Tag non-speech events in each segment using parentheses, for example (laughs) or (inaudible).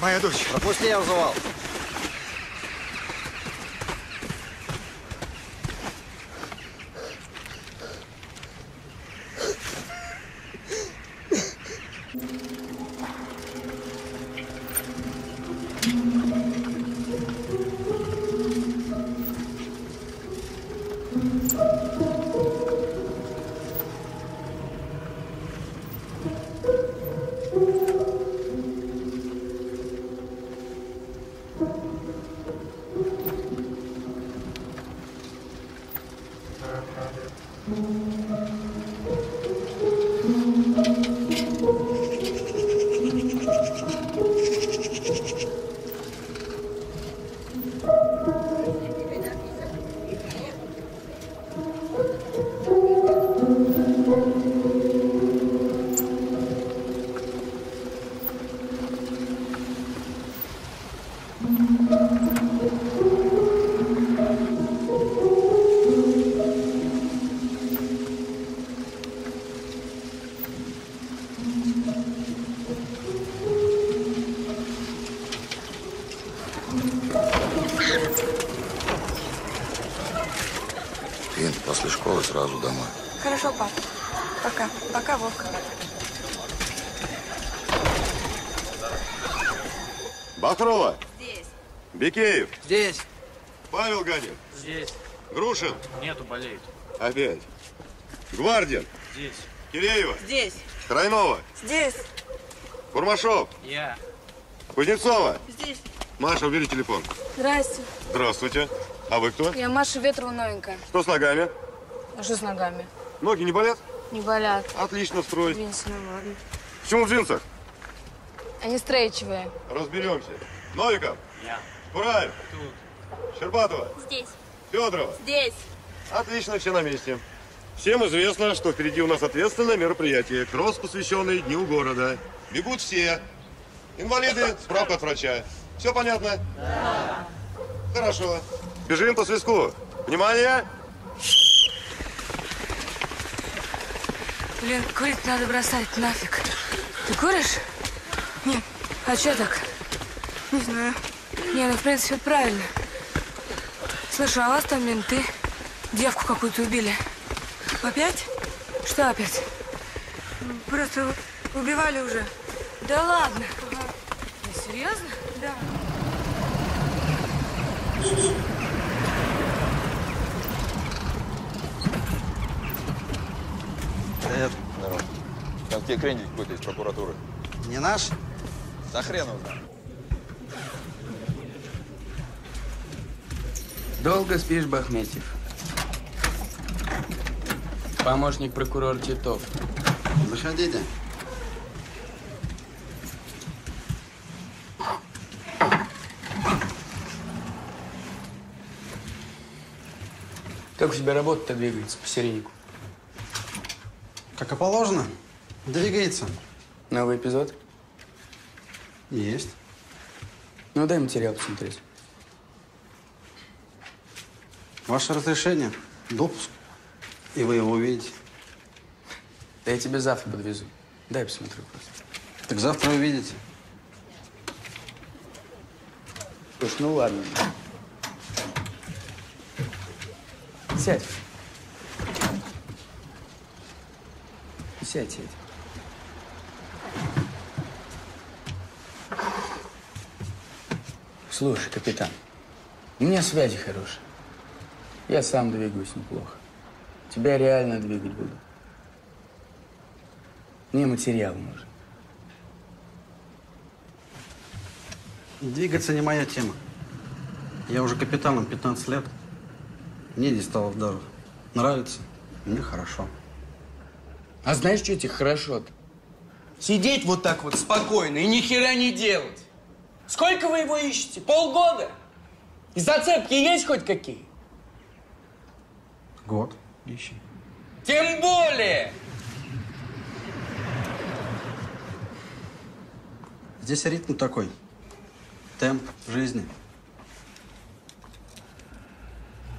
Моя дочь. Пропусти, я вызывал. Гвардин. Здесь. Киреева. Здесь. Тройнова. Здесь. Курмашов. Я. Кузнецова. Здесь. Маша, убери телефон. Здрасте. Здравствуйте. А вы кто? Я Маша Ветрова новенькая. Что с ногами? А что с ногами? Ноги не болят? Не болят. Отлично строй. Джинсы, ну ладно. Почему в джинсах? Они стрейчевые. Разберемся. Новиков. Я. Кураев. Тут. Щербатова. Здесь. Федорова. Здесь. Отлично, все на месте. Всем известно, что впереди у нас ответственное мероприятие. Кросс, посвященный Дню города. Бегут все. Инвалиды, справка от врача. Все понятно? Да. Хорошо. Бежим по свистку. Внимание! Блин, курить надо бросать нафиг. Ты куришь? Нет. А что так? Не знаю. Не, ну в принципе правильно. Слушай, а у вас там менты девку какую-то убили. Опять? Что опять? Просто убивали уже. Да ладно. Да, серьезно? Да. Привет. Здорово. Там тебе крендель какой-то из прокуратуры. Не наш? Да хрен его знает. Долго спишь, Бахметьев? Помощник прокурор Титов. Заходите. Как у тебя работа-то двигается по серийнику? Как и положено. Двигается. Новый эпизод? Есть. Ну, дай материал посмотреть. Ваше разрешение. Допуск. И вы его увидите. Да я тебе завтра подвезу. Дай посмотрю просто. Так завтра увидите. Слушай, ну ладно. Сядь. Сядь, сядь. Слушай, капитан, у меня связи хорошие. Я сам двигаюсь неплохо. Тебя реально двигать буду. Мне материал нужен. Двигаться не моя тема. Я уже капитаном 15 лет. Мне здесь стало даже нравится. Мне хорошо. А знаешь, что тебе хорошо-то? Сидеть вот так вот спокойно и ни хера не делать. Сколько вы его ищете? Полгода? И зацепки есть хоть какие? Год. Ищи. Тем более! Здесь ритм такой. Темп жизни.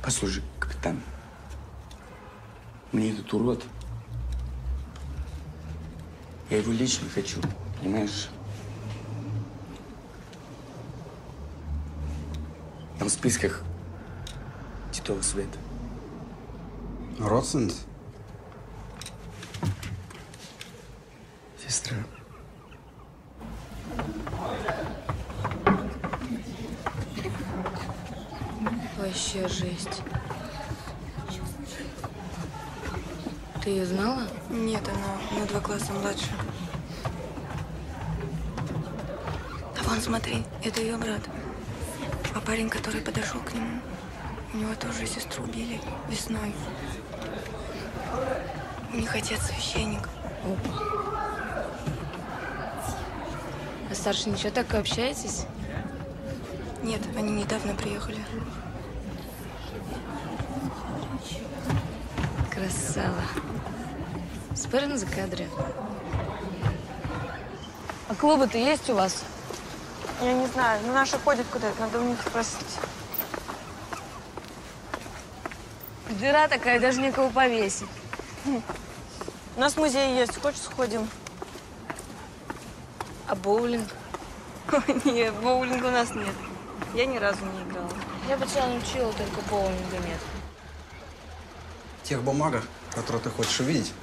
Послушай, капитан, мне этот урод, я его лично хочу, понимаешь? в списках Титова Света? Родственница? Сестра. Вообще жесть. Ты ее знала? Нет, она на два класса младше. А вон, смотри, это ее брат. А парень, который подошел к нему, у него тоже сестру убили весной. У них отец священник. А старший ничего так общаетесь? Нет, они недавно приехали. Красава. Спорим на закадре. А клубы-то есть у вас? Я не знаю, но наши ходят куда-то, надо у них спросить. Дыра такая, даже некого повесить. У нас музей есть, хочешь сходим? А боулинг? (laughs) Нет, боулинга у нас нет. Я ни разу не играла. Я бы тебя научила, только боулинга нет. Тех бумагах, которые ты хочешь увидеть,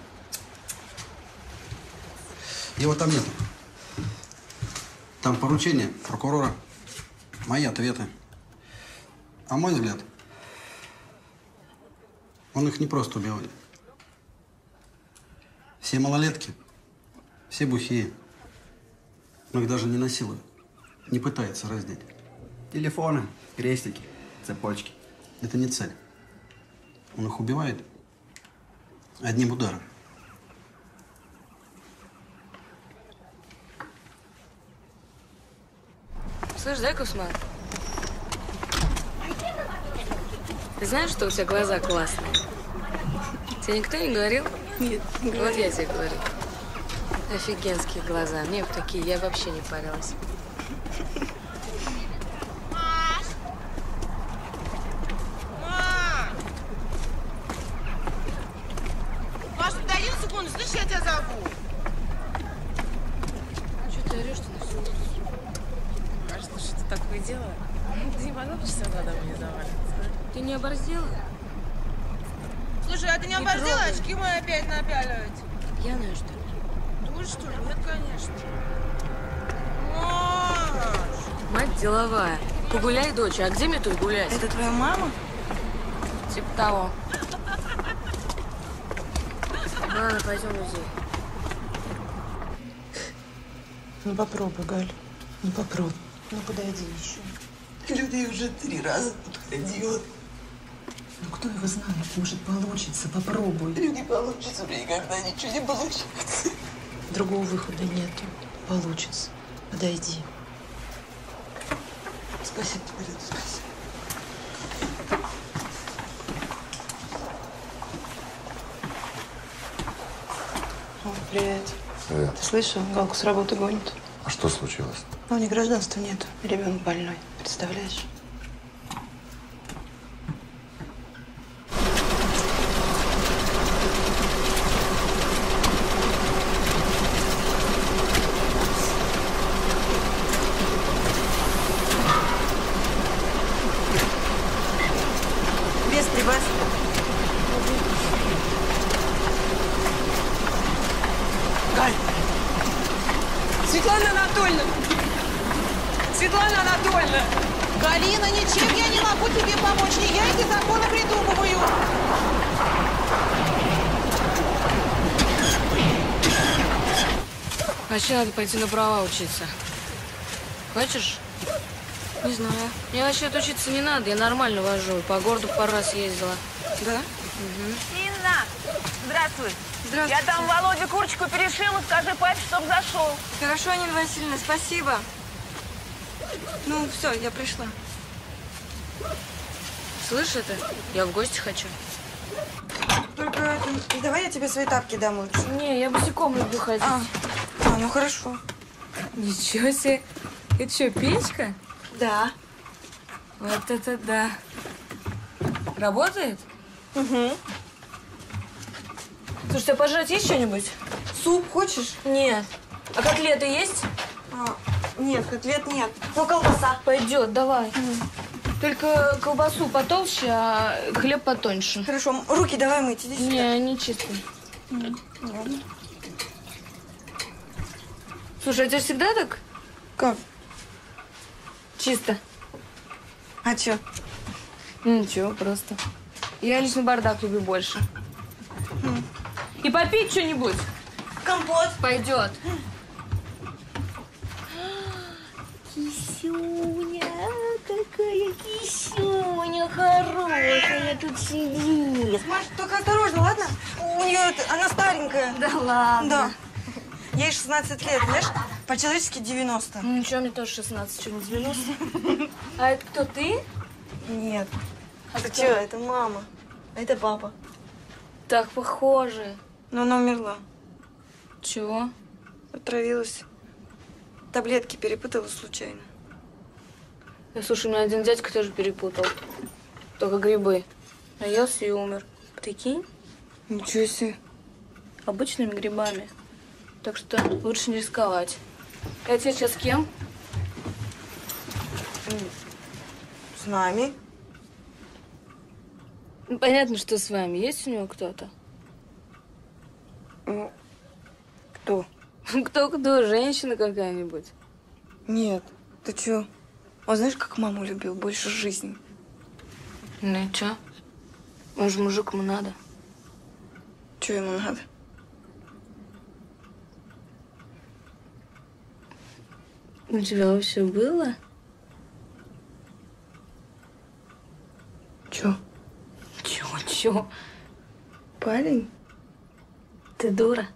его там нет. Там поручение прокурора, мои ответы. А мой взгляд, он их не просто убивает. Все малолетки, все бухие. Но их даже не насилуют, не пытаются раздеть. Телефоны, крестики, цепочки. Это не цель. Он их убивает одним ударом. Слышь, дай Кусман. Ты знаешь, что у тебя глаза классные? Тебе никто не говорил? Нет, Вот я тебе говорю. Офигенские глаза. Мне бы такие, я вообще не парилась. Маша, дай одну секунду, слышишь, я тебя зову. Что ты орешь-то на всю улицу? А что ж это такое дело? Ты не могла бы часа два домой не завалиться? Ты не оборзела? Слушай, а ты не оборзела очки мои опять напяливать? Пьяная, что ли? Думаешь, что ли? Нет, конечно. Маш! Мать деловая. Погуляй, дочь. А где мне тут гулять? Это твоя мама? Типа того. Ладно, пойдем в музей. Ну попробуй, Галь. Ну попробуй. Ну подойди еще. Люди уже три раза подходила. Ну кто его знает? Может получится. Попробуй. Не получится. Мне никогда ничего не получится. Другого выхода нету. Получится. Подойди. Спасибо тебе, Люда, спасибо. О, привет. Привет. Ты слышал? Галку с работы гонит. А что случилось? А у них гражданства нет. Ребенок больной. Представляешь? Без прибас. Светлана Анатольевна! Светлана Анатольевна! Галина, ничем я не могу тебе помочь. Не я эти законы придумываю. Вообще надо пойти на права учиться. Хочешь? Не знаю. Мне вообще учиться не надо, я нормально вожу. По городу пару раз ездила. Да? Инна, здравствуй. Здравствуйте. Я там Володе курочку перешила, скажи папе, чтоб зашел. Хорошо, Нина Васильевна, спасибо. Ну, все, я пришла. Слышь это? Я в гости хочу. Только это, давай я тебе свои тапки дам лучше. Не, я босиком люблю ходить. А, а, ну хорошо. Ничего себе. Это что, печка? Да. Вот это да. Работает? Угу. Слушай, а пожрать есть что-нибудь? Суп хочешь? Нет. А котлеты есть? А, нет, котлет нет. Ну, колбаса. Пойдет, давай. Только колбасу потолще, а хлеб потоньше. Хорошо, руки давай мыть, иди сюда. Не, они чистые. Ладно. Слушай, а у тебя всегда так? Как? Чисто. А чё? Ну, Ничего, просто. Я лично бардак люблю больше. И попить что-нибудь? Компот. Пойдет. Кисюня, какая кисюня хорошая тут сидит. Маш, только осторожно, ладно? У нее она старенькая. Да ладно. Да. Ей 16 лет, знаешь? По-человечески 90. Ну ничего, мне тоже 16, что не 90. (laughs) А это кто, ты? Нет. А кто? что? Это мама. А это папа. Так похоже. Но она умерла. Чего? Отравилась. Таблетки перепутала случайно. Да, слушай, у меня один дядька тоже перепутал. Только грибы. Наелся и умер. Прикинь? Ничего себе. Обычными грибами. Так что лучше не рисковать. Я тебе сейчас с кем? С нами. Понятно, что с вами. Есть у него кто-то? Ну, Кто? Кто-кто? Женщина какая-нибудь? Нет. Ты чё? Он знаешь, как маму любил больше жизни? Ну и чё? Он же мужик, ему надо. Чё ему надо? У тебя все было? Чё? Чё, чё? Парень? Ты дура.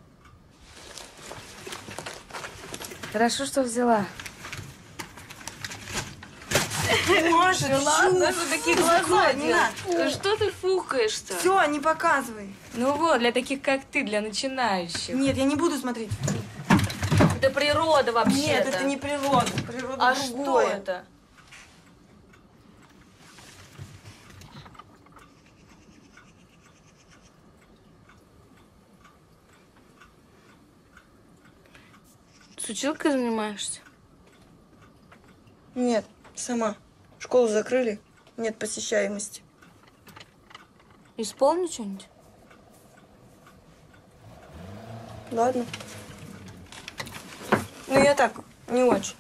Хорошо, что взяла. Маша, Ну ладно, что такие глаза. Ну Что ты фукаешь-то? Все, не показывай. Ну вот, для таких, как ты, для начинающих. Нет, я не буду смотреть. Это природа вообще Нет, это не природа. Природа А другое. что это? С училкой занимаешься? Нет, сама. Школу закрыли, нет посещаемости. Исполни что-нибудь. Ладно. Ну, я так, не очень.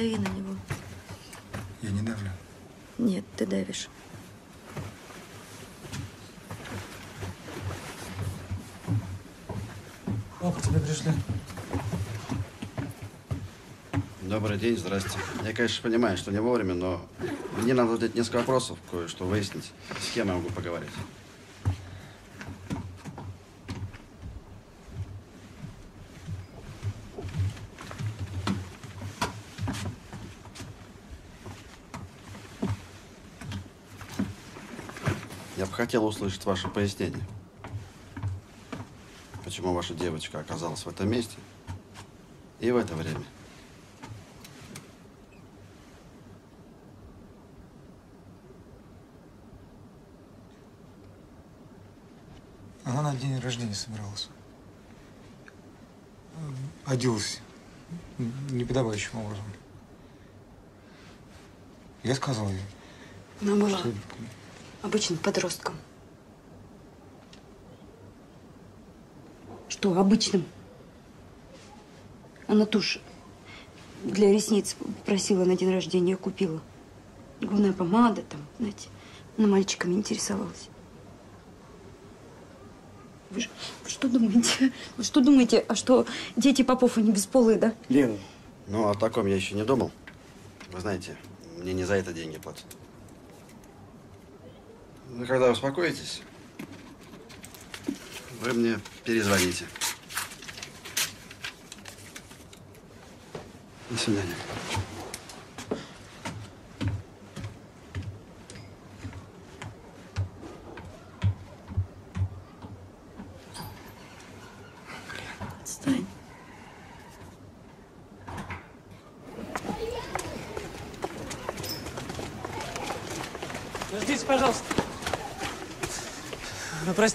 Дави на него. Я не давлю. Нет, ты давишь. О, к тебе пришли. Добрый день, здрасте. Я, конечно, понимаю, что не вовремя, но мне надо задать несколько вопросов, кое-что выяснить. С кем я могу поговорить? Хотел услышать ваше пояснение. Почему ваша девочка оказалась в этом месте и в это время? Она на день рождения собиралась. Оделась неподобающим образом. Я сказал ей, Она была что обычным подростком. Что обычным? Она тушь для ресниц просила на день рождения, купила. Губная помада там, знаете. Она мальчиками интересовалась. Вы, ж- вы что думаете? (laughs) Вы что думаете? А что дети попов, они бесполые, да? Лена. Ну, о таком я еще не думал. Вы знаете, мне не за это деньги платят. Вы когда успокоитесь, вы мне перезвоните. До свидания.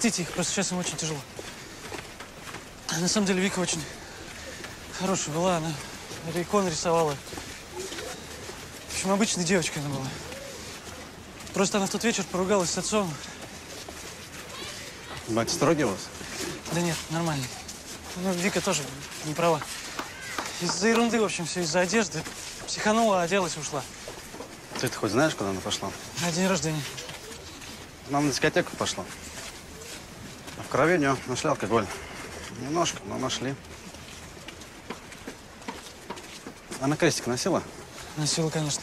Вы простите их, просто сейчас им очень тяжело. На самом деле Вика очень хорошая была, она иконы рисовала. В общем, обычной девочкой она была. Просто она в тот вечер поругалась с отцом. Мать строгий у вас? Да нет, нормально. Ну, Вика тоже не права. Из-за ерунды, в общем, все из-за одежды. Психанула, оделась и ушла. Ты хоть знаешь, куда она пошла? На день рождения. Она на дискотеку пошла. А в крови у нашли алкоголь. Немножко, но нашли. Она крестик носила? Носила, конечно.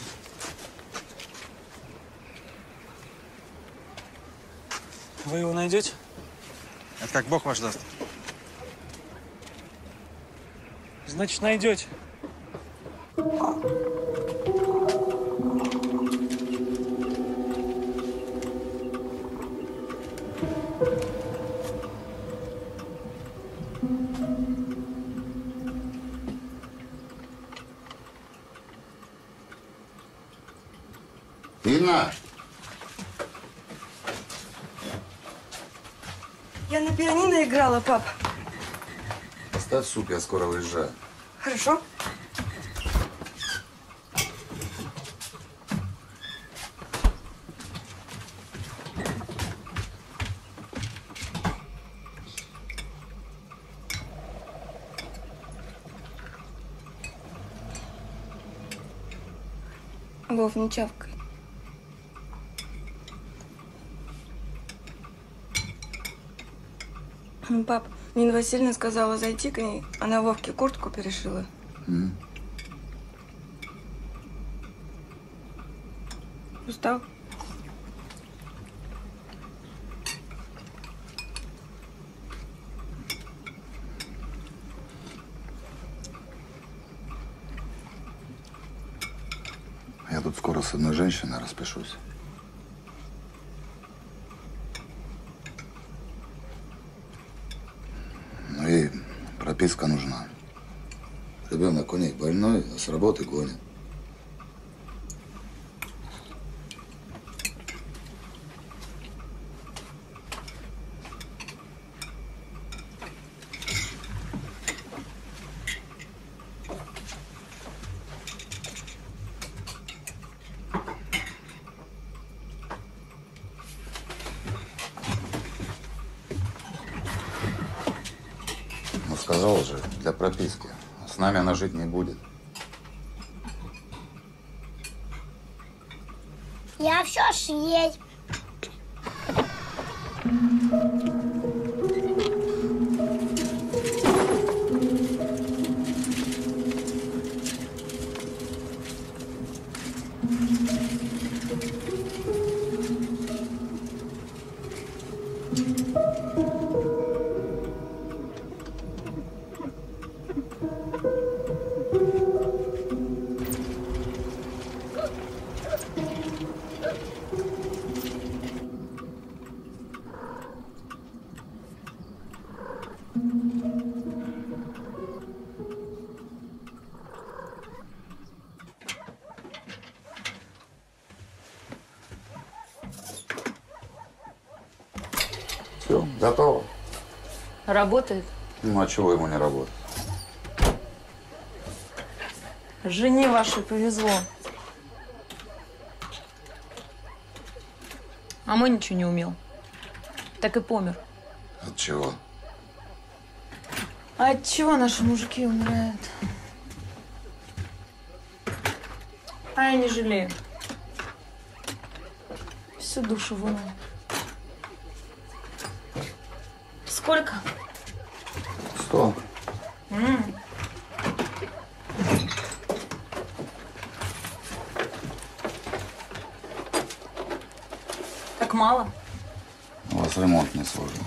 Вы его найдете? Это как Бог ваш даст. Значит, найдете. Пап. Оставь суп, я скоро выезжаю. Хорошо? Вов, не чавкай. Пап, Нина Васильевна сказала зайти к ней. Она Вовке куртку перешила. М? Устал? Я тут скоро с одной женщиной распишусь. Ну и прописка нужна. Ребенок у них больной, а с работы гонит. Работает? Ну, а чего ему не работать? Жене вашей повезло. А мой ничего не умел. Так и помер. От чего? А от чего наши мужики умирают? А я не жалею. Всю душу вынул. Сколько? Сто. М. Так мало? У вас ремонт не сложный.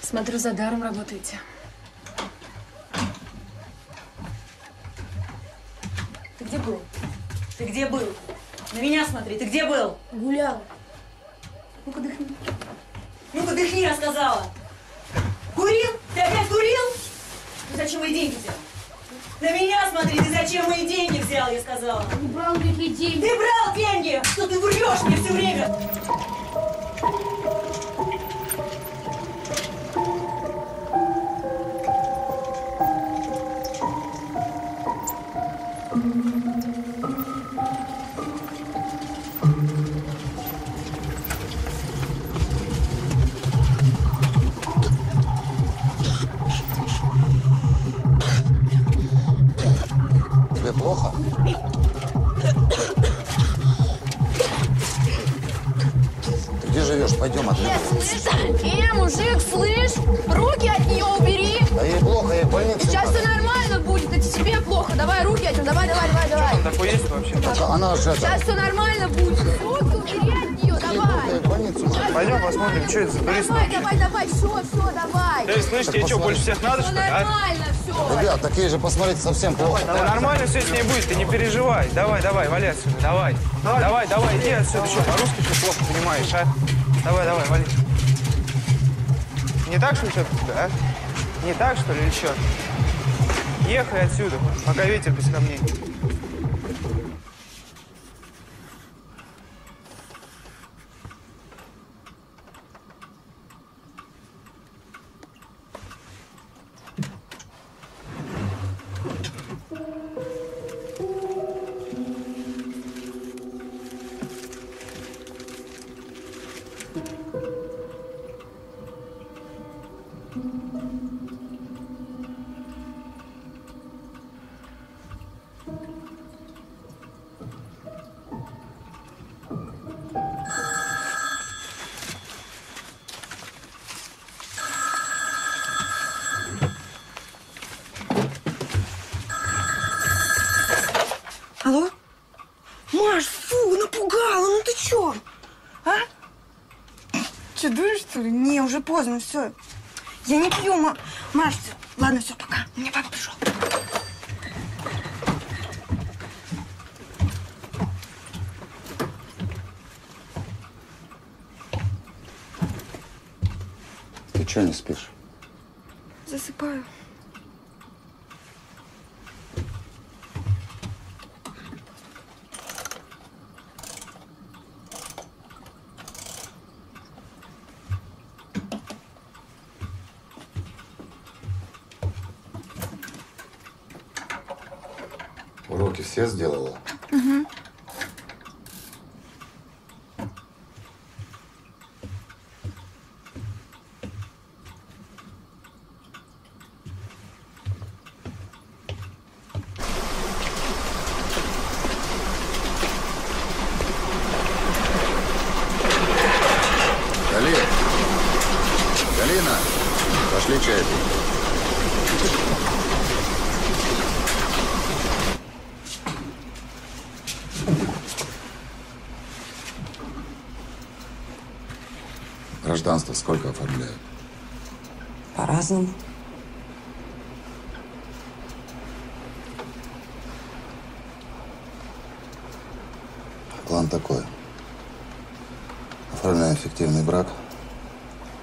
Смотрю, за даром работаете. Ты где был? Ты где был? На меня смотри, ты где был? Гулял. Ну-ка дыхни. Ну-ка дыхни, я сказала. Курил? Ты опять курил? Ты зачем мои деньги взял? На меня смотри, ты зачем мои деньги взял, я сказала. Не брал никакие деньги. Ты брал деньги! Что ты врешь мне все время? Плохо? Ты где живешь? Пойдем отвлеку. Э, мужик, слышь, руки от нее убери. Да ей плохо, ей в больницу. Сейчас все нормально будет, это тебе плохо. Давай руки от нее, давай, давай, давай, давай. Такой есть вообще? Она же. Сейчас все нормально будет. Руки убери от нее, давай. Пойдем посмотрим, что это за турист Давай, давай, давай, все, все, давай. Эй, слышь, тебе что, больше всех надо, что ли, а? Нормально. Ребят, такие же, посмотрите, совсем плохо. Да нормально все с ней будет, ты не переживай. Давай, давай, вали отсюда, давай. Давай, давай, иди отсюда. Что, по-русски что плохо понимаешь, а? Давай, давай, вали. Не так, что ли, что-то, а? Не так, что ли, или что? Ехай отсюда, пока ветер без камней. Поздно, все. Я не пью, ма... Маш, всё. Ладно, все, пока. Меня папа пришел. Ты что не спишь? Все сделала? Угу.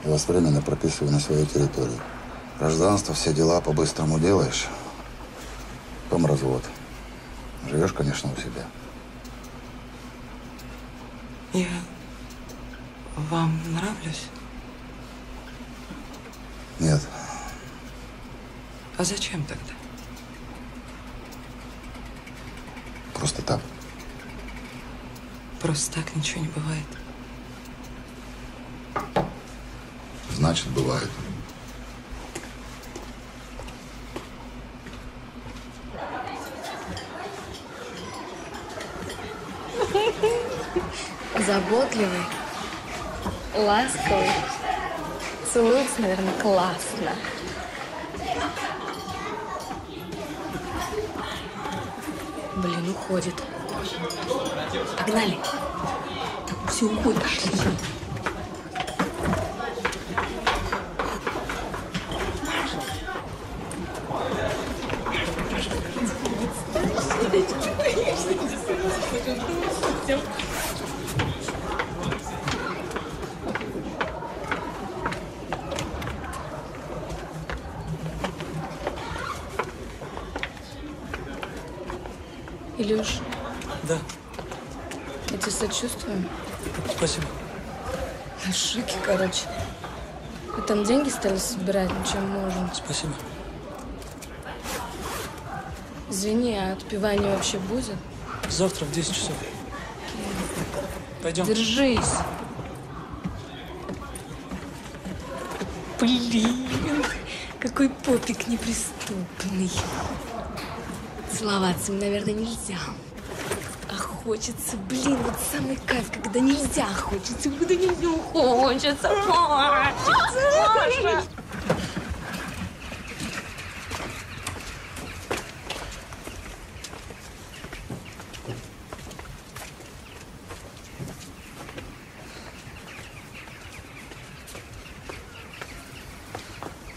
И вас временно прописываю на свою территорию. Гражданство, все дела по-быстрому делаешь. Потом развод. Живешь, конечно, у себя. Я вам нравлюсь? Нет. А зачем тогда? Просто так. Просто так ничего не бывает. Значит, бывает. Заботливый, ласковый. Целуется, наверное, классно. Блин, уходит. Погнали. Все, уходит. Пошли. Илюш, Да, я тебе сочувствую. спасибо. Я в шоке, короче. Мы там деньги стали собирать, чем можем. Спасибо. Извини, а отпевание вообще будет? Завтра в 10 часов. Пойдем. Держись. Блин, какой попик неприступный. Целоваться, наверное, нельзя. Хочется, блин, вот самый кайф, когда нельзя хочется, когда нельзя хочется. Хочется. Маша.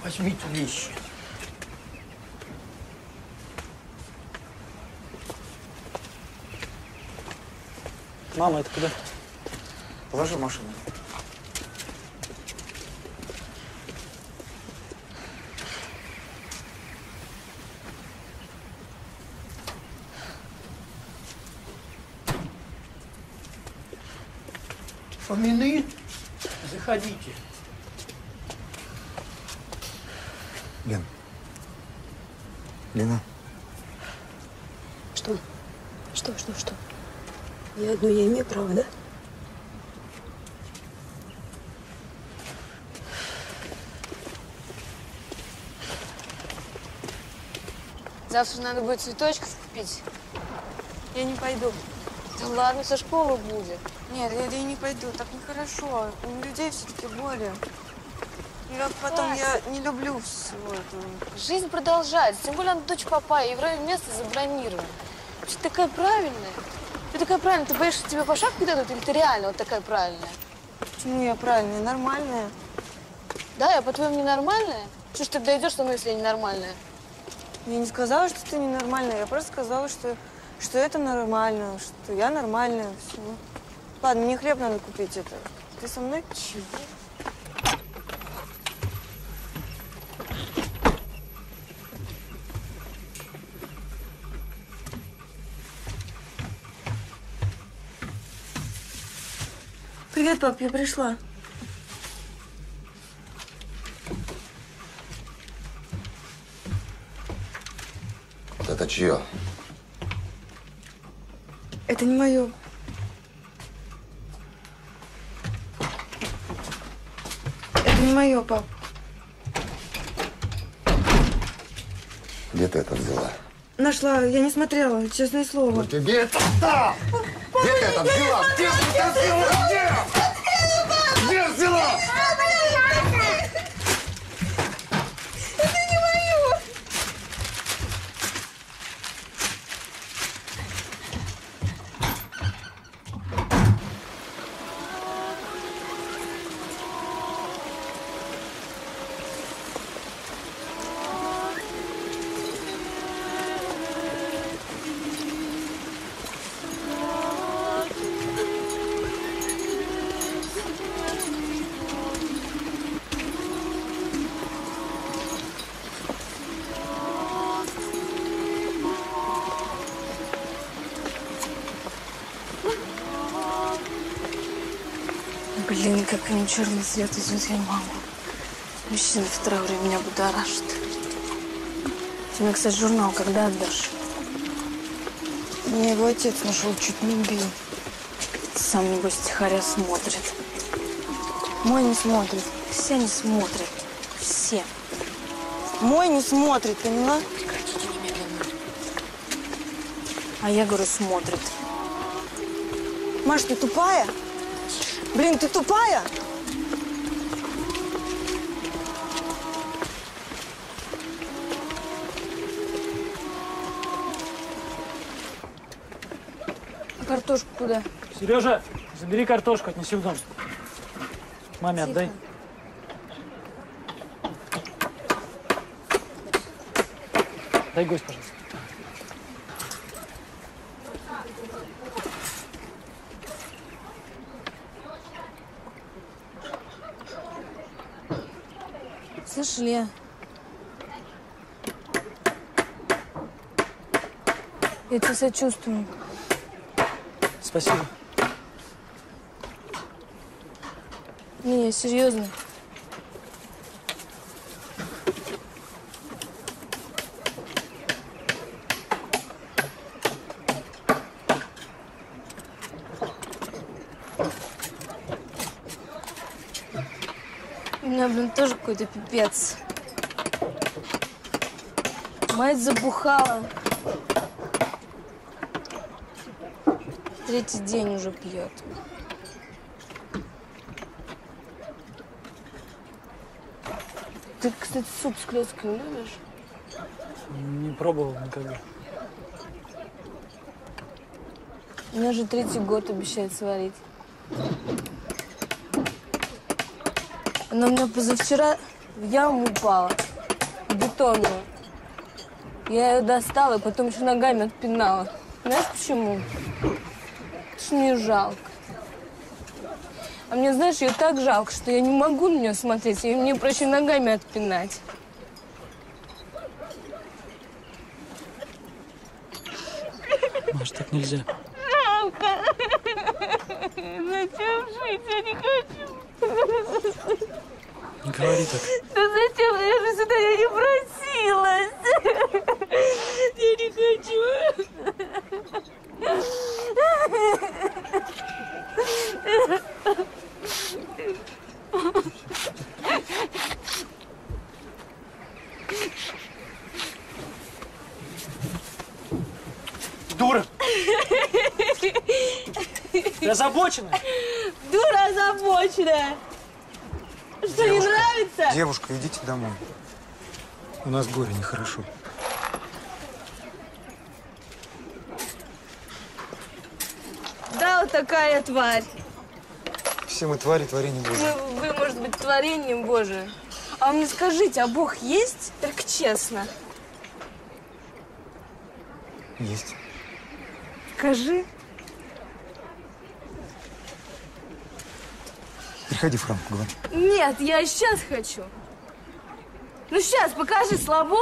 Возьмите вещи. Мама, это куда? Положи в машину. Фомины, заходите. Лен. Лена. Что? Что, что, что? Я одну я имею право, да? Завтра надо будет цветочков купить. Я не пойду. Да ладно, со школы будет. Нет, я, я не пойду, так нехорошо. У людей все-таки боли. И как потом я не люблю всего этого. Жизнь продолжается. Тем более она дочь папа, и вроде место забронировано. Ты такая правильная. Ты такая правильная. Ты боишься, что тебе по шапке дадут, или ты реально вот такая правильная? Почему я правильная? Нормальная. Да, я по-твоему ненормальная? Что ж тогда идешь со мной, если я ненормальная? Я не сказала, что ты ненормальная. Я просто сказала, что, что это нормально, что я нормальная. Все. Ладно, мне хлеб надо купить это. Ты со мной? Чего? Привет, пап, я пришла. Это чье? Это не мое. Это не мое, пап. Где ты это взяла? Нашла, я не смотрела, честное слово. Тебе это да! Где ты это взяла? Где ты это взяла? Где черный цвет идет, я не могу. Мужчина в трауре меня будоражит. Ты мне, кстати, журнал когда отдашь? Мне его отец нашел, чуть не убил. Сам, небось, тихоря смотрит. Мой не смотрит. Все не смотрят. Все. Мой не смотрит, поняла? А я говорю, смотрит. Маш, ты тупая? Блин, ты тупая? Куда? Сережа, забери картошку, отнеси в дом. Маме отдай. Дай гость, пожалуйста. Слышь, я тебе сочувствую. Спасибо. Не, я серьезно. У меня, блин, тоже какой-то пипец. Мать забухала. Третий день уже пьет. Ты, кстати, суп с клетками любишь? Не пробовал никогда. Меня же третий год обещает сварить. Она у меня позавчера в яму упала, в бетонную. Я ее достала и потом еще ногами отпинала. Знаешь почему? Мне жалко. А мне, знаешь, ее так жалко, что я не могу на нее смотреть, и мне проще ногами отпинать. Маш, так нельзя. Жалко. Зачем жить? Я не хочу. Не говори так. Да зачем? Я же сюда я не просилась. Я не хочу. Дура! Ты озабочена? Дура озабоченная. Что, не нравится? Девушка, идите домой. У нас горе нехорошо. Да, вот такая тварь. Все мы твари, творение Божие. Ну, вы, может быть, творением Божие. А мне скажите, а Бог есть? Только честно. Есть. Скажи. Приходи, Франк, говори. Нет, я сейчас хочу. Ну сейчас, покажи слабо.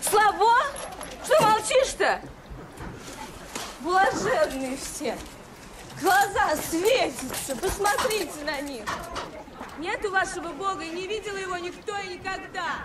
Слабо? Что молчишь-то? Блаженные все. Глаза светятся. Посмотрите на них. Нету вашего Бога, и не видел его никто и никогда.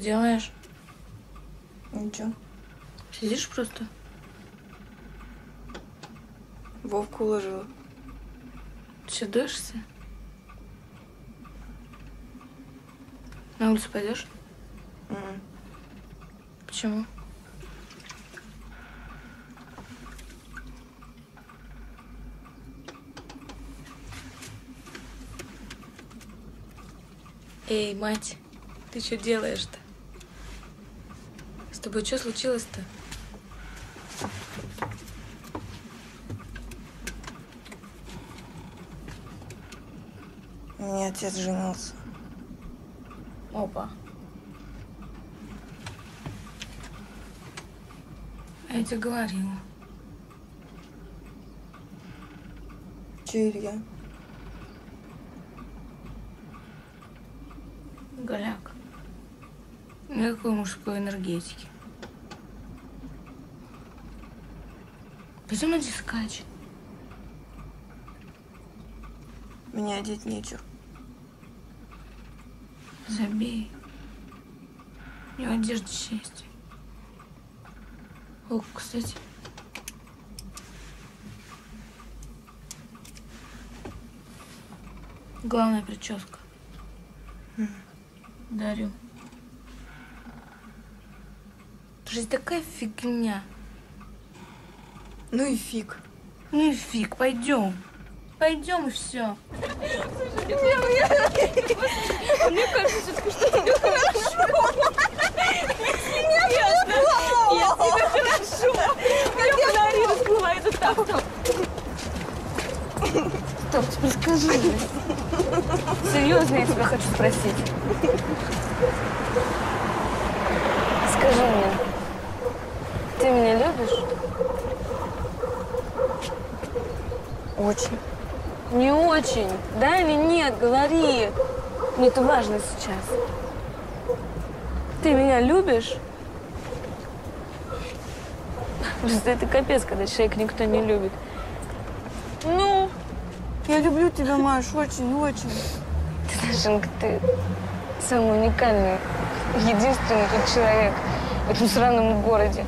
Делаешь? Ничего. Сидишь просто? Вовку уложила. Че, дуешься? На улицу пойдешь? Почему? Эй, мать, ты что делаешь-то? С тобой что случилось-то? Меня отец женился. Опа. А я тебе говорила. Че, Илья? Мужской энергетики. Пойдем на дискач. Мне одеть нечего. Забей. У него одежда счастья. О, кстати. Главная прическа. Дарю. Жизнь такая фигня. Ну и фиг. Ну и фиг, пойдем. Пойдем и все. Мне кажется, все-таки, что тебе хорошо. Я тебе хорошо. Мне фонари расплывает вот так. Стоп, теперь скажи мне. Серьезно я тебя хочу спросить. Скажи мне, ты меня любишь? Очень. Не очень. Да или нет? Говори. Мне это важно сейчас. Ты меня любишь? Просто это капец, когда человек никто не любит. Ну, я люблю тебя, Маш, очень-очень. Ты знаешь, Инга, ты самый уникальный, единственный тут человек в этом сраном городе.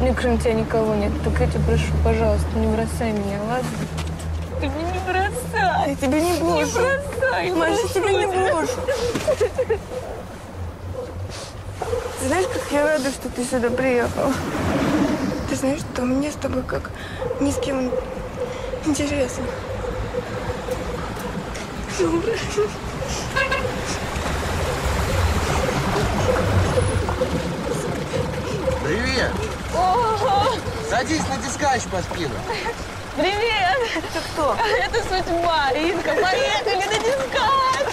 Мне кроме тебя никого нет. Так я тебя прошу, пожалуйста, не бросай меня, ладно? Я тебя не брошу. Не бросай. Маш, я тебя не брошу. Ты знаешь, как я рада, что ты сюда приехал. Ты знаешь, что мне с тобой как ни с кем интересно. Привет! Ого! Садись на дискач по спину. Привет! Это кто? (laughs) Это судьба, Инка. Поехали на дискач!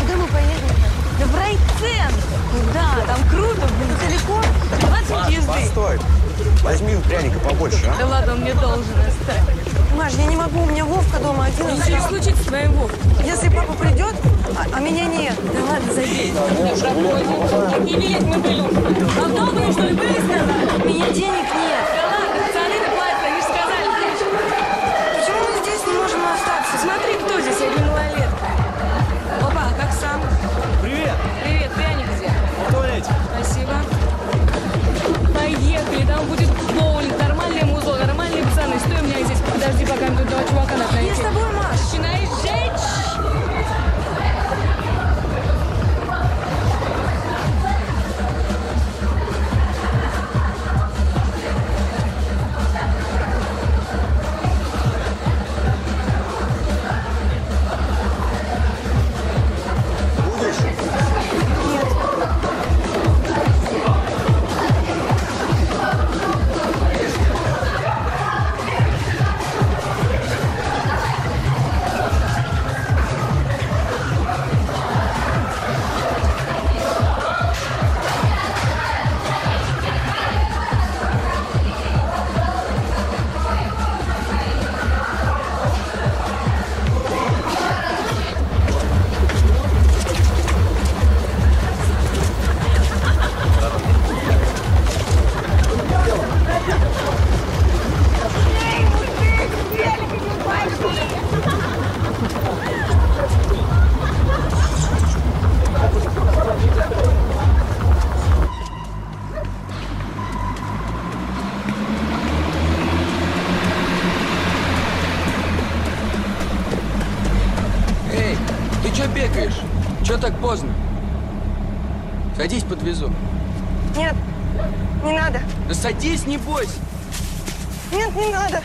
Куда мы поедем? Да в райцентр. Куда? Там круто, блин. Далеко? 20 минут езды. Постой. Возьми у пряника побольше, а? Да ладно, он мне должен оставить. Маш, я не могу, у меня Вовка дома один. Ничего не случится с твоим Вовкой. Если папа придет, а, а меня нет. Да ладно, забей. Не видеть мы были. А долго что ли были сказали? У меня денег нет. Да ладно, пацаны-то платят, они же сказали. Почему мы здесь не можем остаться? Смотри, кто здесь, я не малолетка. Опа, как сам? Привет! Привет, пряник где? В туалете. Спасибо. Поехали, там будет боулинг, нормальное музло, нормальные пацаны. Стой у меня здесь, подожди, пока мне тут два чувака надо найти. Я с тобой, Маш. Так поздно? Садись, подвезу. Нет, не надо. Да садись, не бойся. Нет, не надо.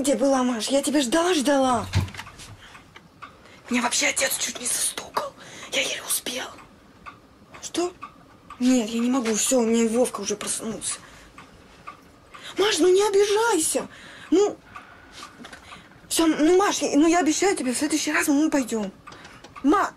Где была, Маш? Я тебя ждала-ждала. Меня вообще отец чуть не застукал. Я еле успел. Что? Нет, я не могу. Все, у меня Вовка уже проснулся. Маш, ну не обижайся. Ну, все, ну, Маш, ну я обещаю тебе, в следующий раз мы пойдем. Ма,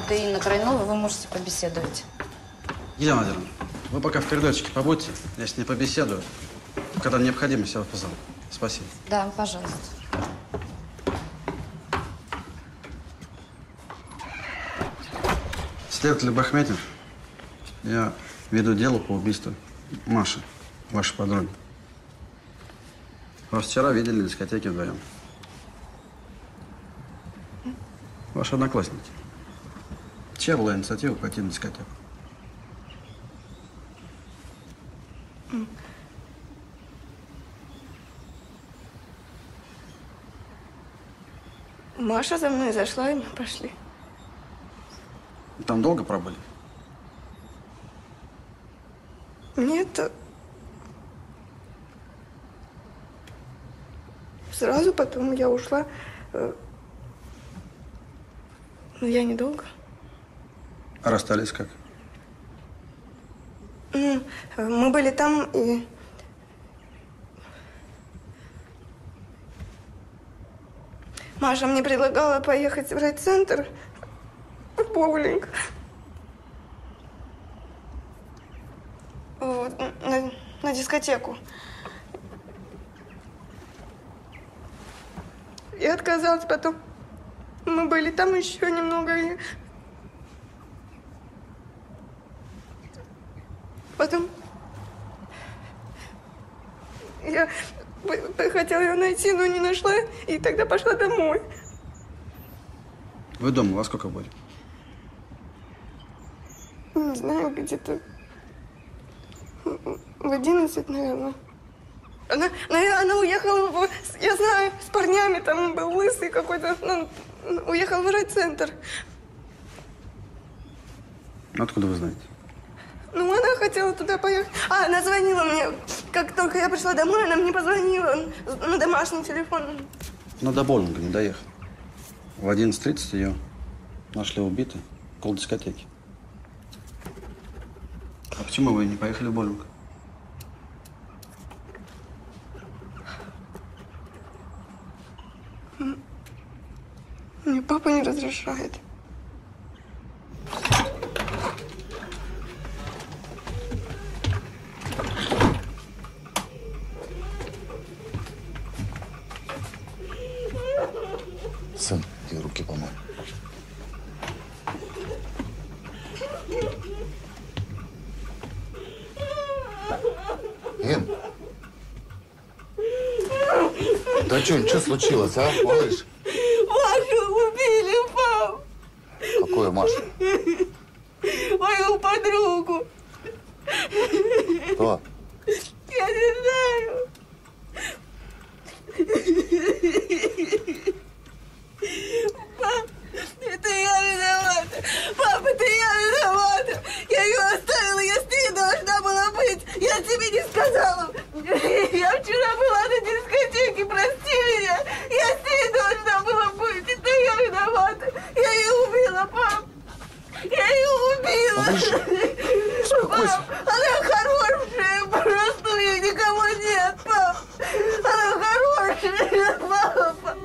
это Инна Крайнова, вы можете побеседовать. Елена Владимировна, вы пока в коридорчике побудьте, я с ней побеседую. Когда необходимость, я вас позову. Спасибо. Да, пожалуйста. Следователь Бахметин, я веду дело по убийству Маши, вашей подруги. Вас вчера видели на дискотеке вдвоем. Ваши одноклассники. Чья была инициатива пойти на дискотеку? Маша за мной зашла, и мы пошли. Там долго пробыли? Нет. Сразу потом я ушла. э, Но я недолго. А расстались как? Ну, мы были там и... Маша мне предлагала поехать в райцентр в боулинг. Вот, на, на дискотеку. Я отказалась потом. Мы были там еще немного и... Потом я хотела ее найти, но не нашла, и тогда пошла домой. Вы дома во сколько были? Не знаю, где-то в одиннадцать, наверное. Она, наверное, она уехала, в- я знаю, с парнями, там был лысый какой-то, ну, уехал в райцентр. Откуда вы знаете? Ну, она хотела туда поехать. А, она звонила мне Как только я пришла домой, она мне позвонила на домашний телефон. Но до боулинга не доехал. В 11.30 ее нашли убитой около дискотеки. А почему вы не поехали в боулинг? Мне папа не разрешает. Сын, иди руки помой. Ин, да что, случилось, а, малыш? Машу убили, пап! Какое Маша? Мою подругу! Кто? Я не знаю! Пап, это я виновата! Пап, это я виновата! Я ее оставила, я с ней должна была быть! Я тебе не сказала! Я вчера была на дискотеке, прости меня! Я с ней должна была быть! Это я виновата! Я ее убила, пап! Я ее убила! Пап, она хорошая, просто у нее никого нет, пап! Она хорошая, папа!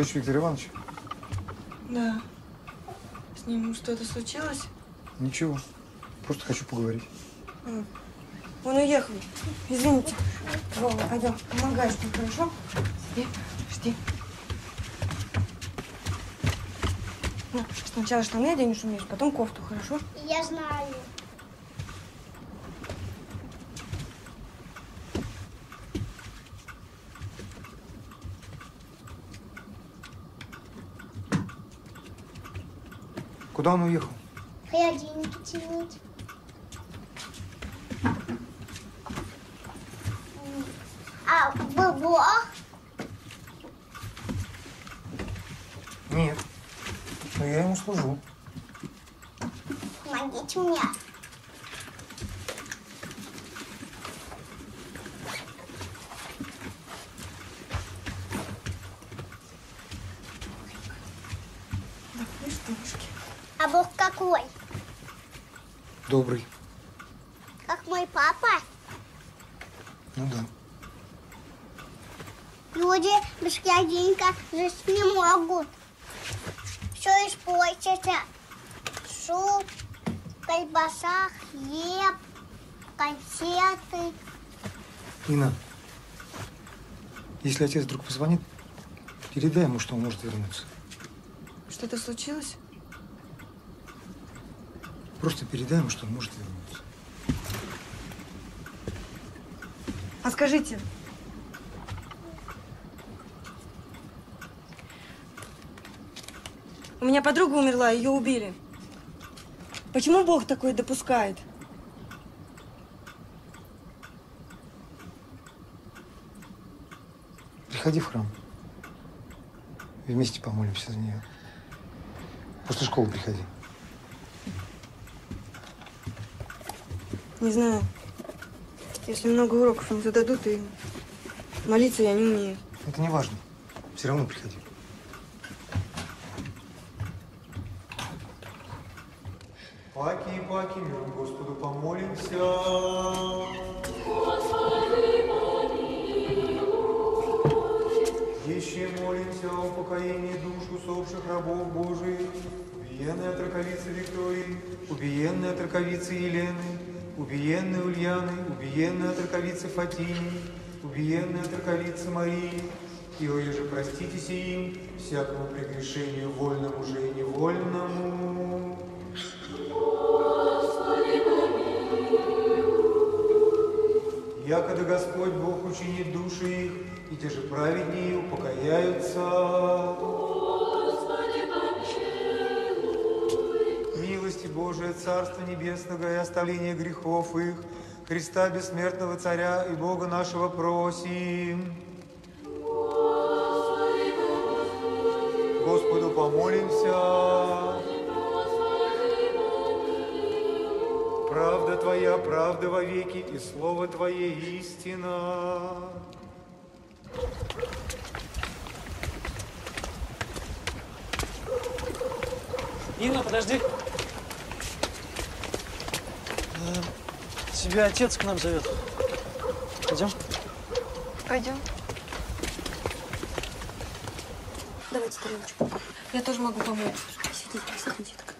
Дочь Виктора Ивановича? да. С ним что-то случилось? Ничего. Просто хочу поговорить. А, Он уехал. Извините. Вова, пойдем, помогай, что хорошо? Сиди, жди. Ну, сначала штаны оденешь умеешь, потом кофту, хорошо? Я знаю. Куда он уехал? Холодильники тянуть. А бабах? Нет. Но я ему служу. Помогите мне. А Бог какой? Добрый. Как мой папа? Ну да. Люди без холодильника жить не могут. Все испортится. Суп, колбаса, хлеб, конфеты. Инна, если отец вдруг позвонит, передай ему, что он может вернуться. Что-то случилось? Просто передай ему, что он может вернуться. А скажите, у меня подруга умерла, ее убили. Почему Бог такое допускает? Приходи в храм. Вместе помолимся за нее. После школы приходи. Не знаю. Если много уроков им зададут, и молиться я не умею. Это не важно. Все равно приходи. Паки и паки, миром Господу помолимся. Еще молимся о упокоении душ усопших рабов Божиих, убиенной от раковицы Виктории, убиенной от раковицы Елены, убиенной Ульяны, убиенной от раковицы Фатини, убиенной от раковицы Марии, и оли же проститесь им всякому прегрешению вольному же и невольному. Якогда Господь Бог учинит души их, и те же праведнее упокояются. Божия, Царство Небесного и оставление грехов их, Христа Бессмертного Царя и Бога нашего просим. Господу помолимся. Правда Твоя, правда во веки, и Слово Твое истина. Инна, подожди. Э, Тебя отец к нам зовет. Пойдем? Пойдем. Давайте тарелочку. Я тоже могу помочь. Сидите, сидите. так.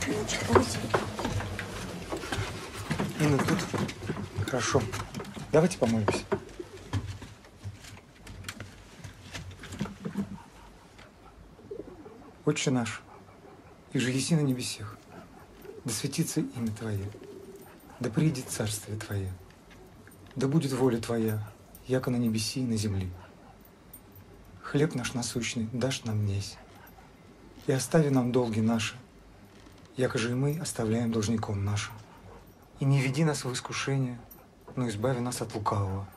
Тарелочку помните? Инна тут? Хорошо. Давайте помолимся. Отче наш, и же еси на небесех, да светится имя Твое, да придет царствие Твое, да будет воля Твоя, яко на небеси и на земли. Хлеб наш насущный дашь нам днесь, и остави нам долги наши, яко же и мы оставляем должником нашим. И не веди нас в искушение, но избави нас от лукавого,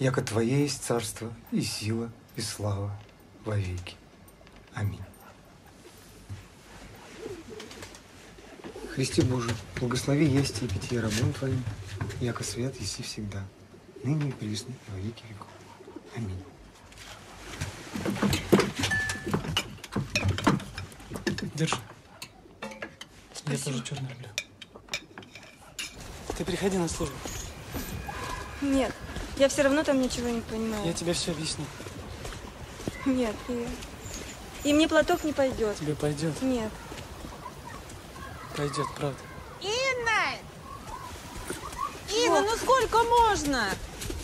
яко Твое есть царство и сила и слава во веки. Аминь. Христе Божий, благослови есть и питье рабом Твоим, яко свят еси всегда, ныне и присно и во веки веков. Аминь. Держи. Я тоже черный люблю. Ты приходи на службу. Нет, я все равно там ничего не понимаю. Я тебе все объясню. Нет, и, и мне платок не пойдет. Тебе пойдет. Нет. Пойдет, правда. Инна! Инна, ну сколько можно?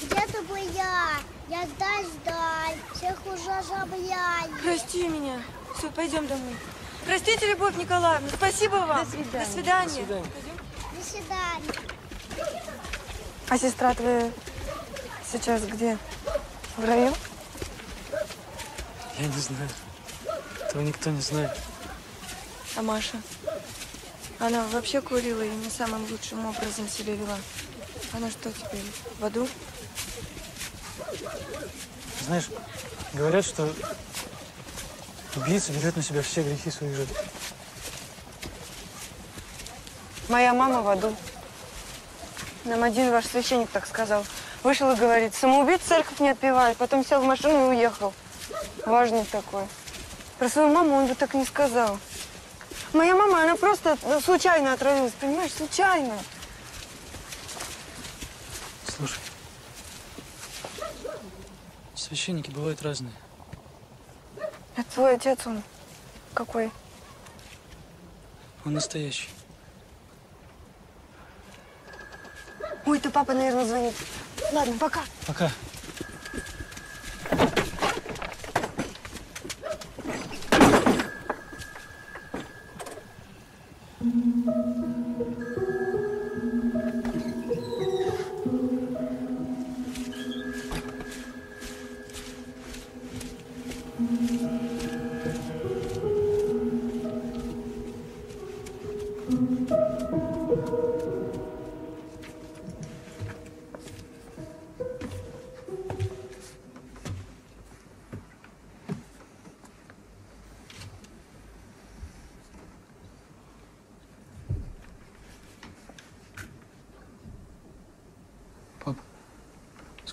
Где ты была? Я дальше уже забляли. Прости меня. Все, пойдем домой. Простите, Любовь Николаевна. Спасибо вам. До свидания. До свидания. До свидания. До свидания. А сестра твоя сейчас где? В раю? Я не знаю. Этого никто не знает. А Маша? Она вообще курила и не самым лучшим образом себя вела. Она что теперь, в аду? Знаешь, говорят, что убийца берет на себя все грехи своих жертв. Моя мама в аду. Нам один ваш священник так сказал. Вышел и говорит, самоубийц церковь не отпевает. Потом сел в машину и уехал. Важный такой. Про свою маму он бы так не сказал. Моя мама, она просто ну, случайно отравилась, понимаешь, случайно. Слушай, священники бывают разные. Это твой отец, он какой? Он настоящий. Ой, ты папа, наверное, звонит. Ладно, пока. Пока.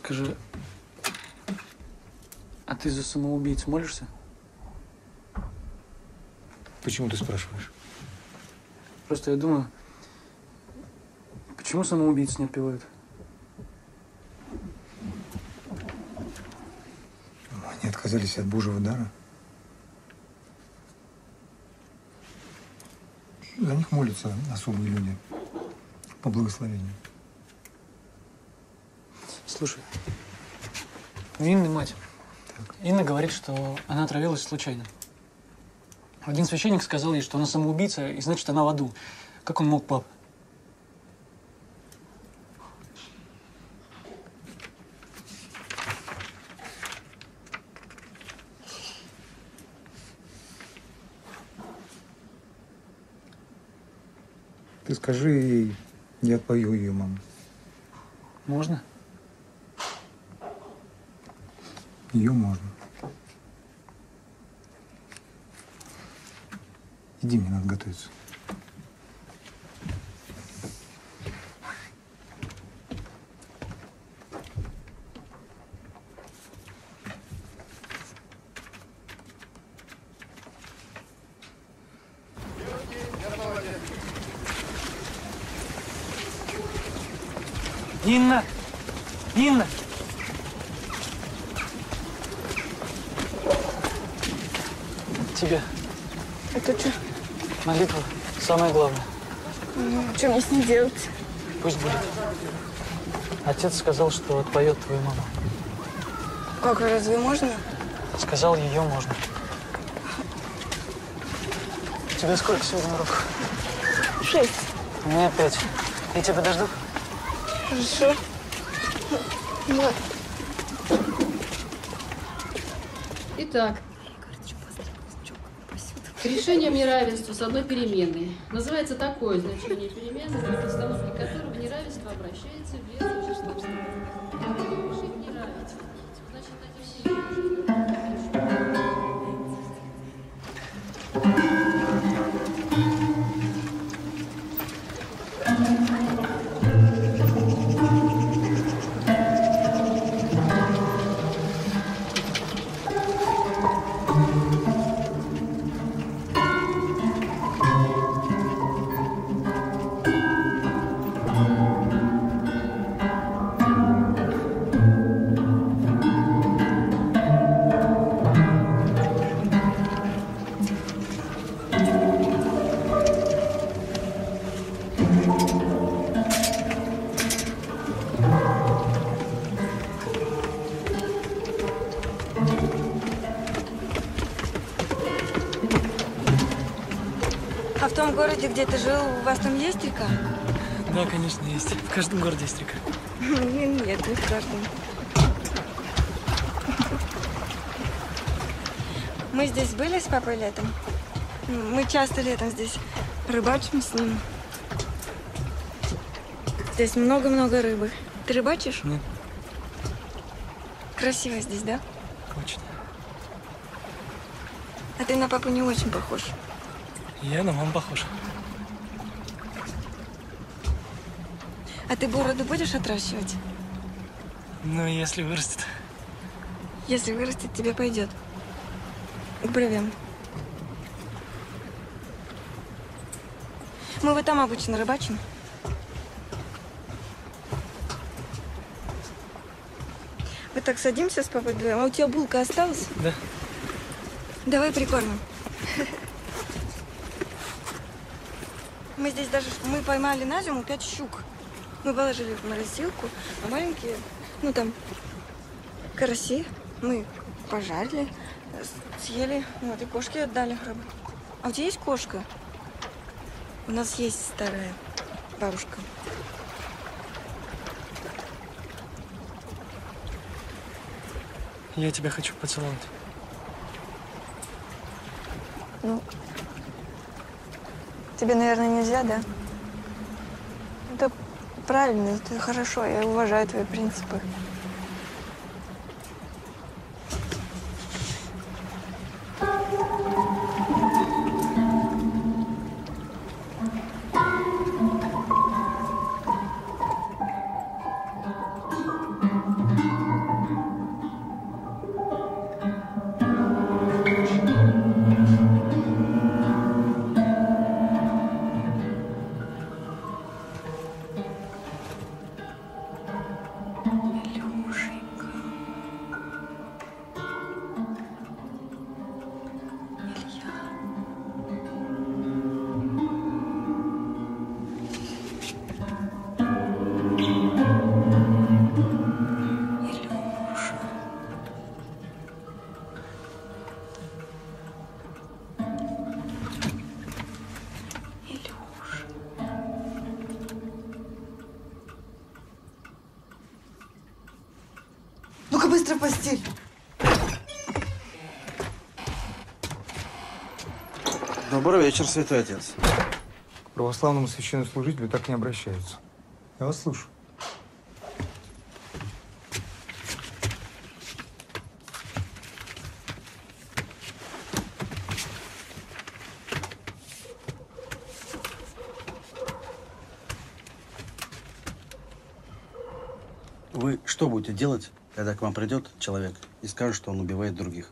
Скажи, а ты за самоубийц молишься? Почему ты спрашиваешь? Просто я думаю, почему самоубийц не отпевают? Они отказались от Божьего дара. За них молятся особые люди по благословению. Слушай, у Инны мать. Инна говорит, что она отравилась случайно. Один священник сказал ей, что она самоубийца, и значит, она в аду. Как он мог, пап? Ты скажи ей, я отпою ее маму. Можно? Ее можно. Иди, мне надо готовиться. Инна! Инна! Тебе Это что? молитва самое главное. Ну, что мне с ней делать? Пусть будет. Отец сказал, что отпоет твою маму. Как, разве можно? Сказал, ее можно. У тебя сколько сегодня уроков? Шесть. У меня пять. Я тебя подожду. Хорошо. Вот. Итак, к решениям неравенства с одной переменной. Называется такое значение Thank you. А в том городе, где ты жил, у вас там есть река? Да, конечно, есть. В каждом городе есть река. Нет, не в каждом. Мы здесь были с папой летом. Ну, мы часто летом здесь рыбачим с ним. Здесь много-много рыбы. Ты рыбачишь? Нет. Красиво здесь, да? Очень. А ты на папу не очень похож. Я на маму похож. А ты бороду будешь отращивать? Ну, если вырастет. Если вырастет, тебе пойдет. К бровям. Мы вот там обычно рыбачим. Мы так садимся с папой вдвоем. А у тебя булка осталась? Да. Давай прикормим. Мы здесь даже, мы поймали на зиму пять щук. Мы положили в морозилку, а маленькие, ну там, караси мы пожарили, съели, вот, и кошке отдали рыбу. А у тебя есть кошка? У нас есть старая бабушка. Я тебя хочу поцеловать. Ну, тебе, наверное, нельзя, да? Это правильно, это хорошо, я уважаю твои принципы. Вечер, святой отец. К православному священнослужителю так не обращаются. Я вас слушаю. Вы что будете делать, когда к вам придет человек и скажет, что он убивает других?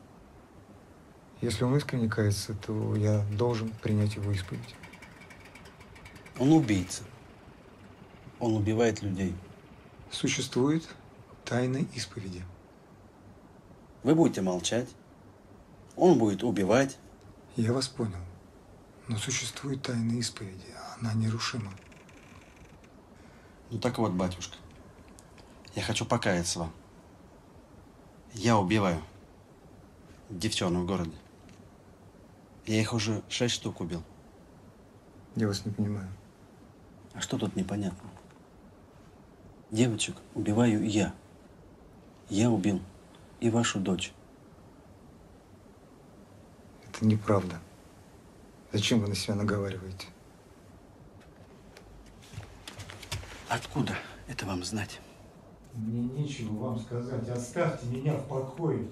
Если он искренне кается, то я должен принять его исповедь. Он убийца. Он убивает людей. Существует тайна исповеди. Вы будете молчать. Он будет убивать. Я вас понял. Но существует тайна исповеди. Она нерушима. Ну так вот, батюшка, я хочу покаяться вам. Я убиваю девчонок в городе. Я их уже шесть штук убил. Я вас не понимаю. А что тут непонятно? Девочек убиваю я. Я убил и вашу дочь. Это неправда. Зачем вы на себя наговариваете? Откуда это вам знать? Мне нечего вам сказать. Оставьте меня в покое.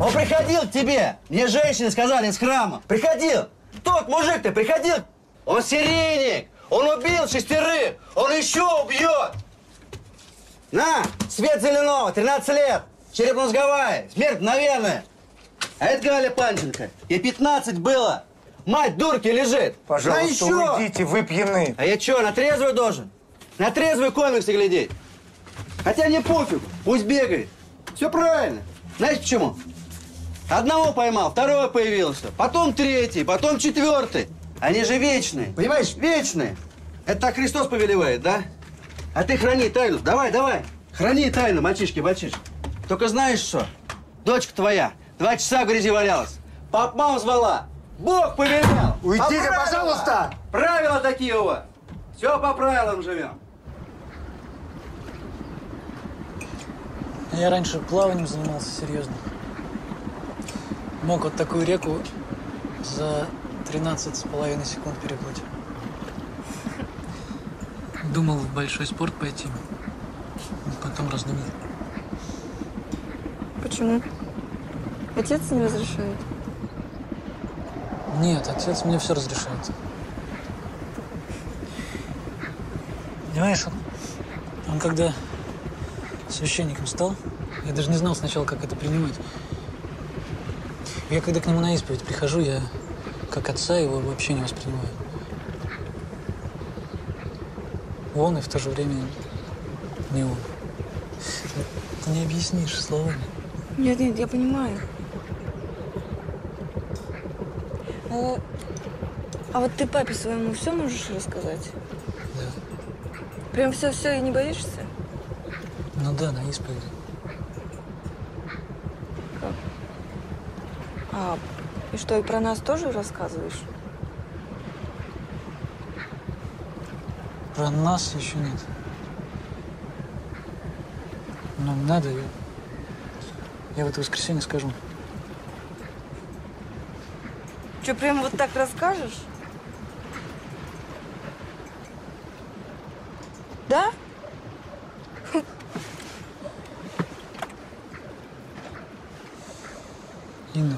Он приходил к тебе. Мне женщины сказали из храма. Приходил. Тот мужик ты приходил. Он серийник. Он убил шестерых. Он еще убьет. На, свет зеленого, 13 лет. Черепно-мозговая. Смерть, наверное. А это Галя Панченко. Ей 15 было. Мать дурки лежит. Пожалуйста, еще. уйдите, вы пьяны. А я что, на трезвую должен? На трезвый комиксы глядеть. Хотя не пофиг, пусть бегает. Все правильно. Знаете почему? Одного поймал, второй появился, потом третий, потом четвертый. Они же вечные, понимаешь, вечные. Это так Христос повелевает, да? А ты храни тайну, давай, давай. Храни тайну, мальчишки, мальчишки. Только знаешь что? Дочка твоя два часа в грязи валялась. Пап мама звала. Бог повелел. Уйдите, А правила? пожалуйста. Правила такие у вас. Все по правилам живем. Я раньше плаванием занимался серьезно. Мог вот такую реку за 13 с половиной секунд переплыть. Думал в большой спорт пойти, потом раздумал. Почему? Отец не разрешает. Нет, отец мне все разрешает. Понимаешь, он, он когда священником стал, я даже не знал сначала, как это принимать. Я когда к нему на исповедь прихожу, я как отца его вообще не воспринимаю. Он и в то же время не он. Ты не объяснишь словами. Нет, нет, я понимаю. А, а вот ты папе своему все можешь рассказать? Да. Прям все-все и не боишься? Ну да, на исповеди. А, и что, и про нас тоже рассказываешь? Про нас еще нет. Но надо, я, я в это воскресенье скажу. Что, прям вот так расскажешь? Да? Инна,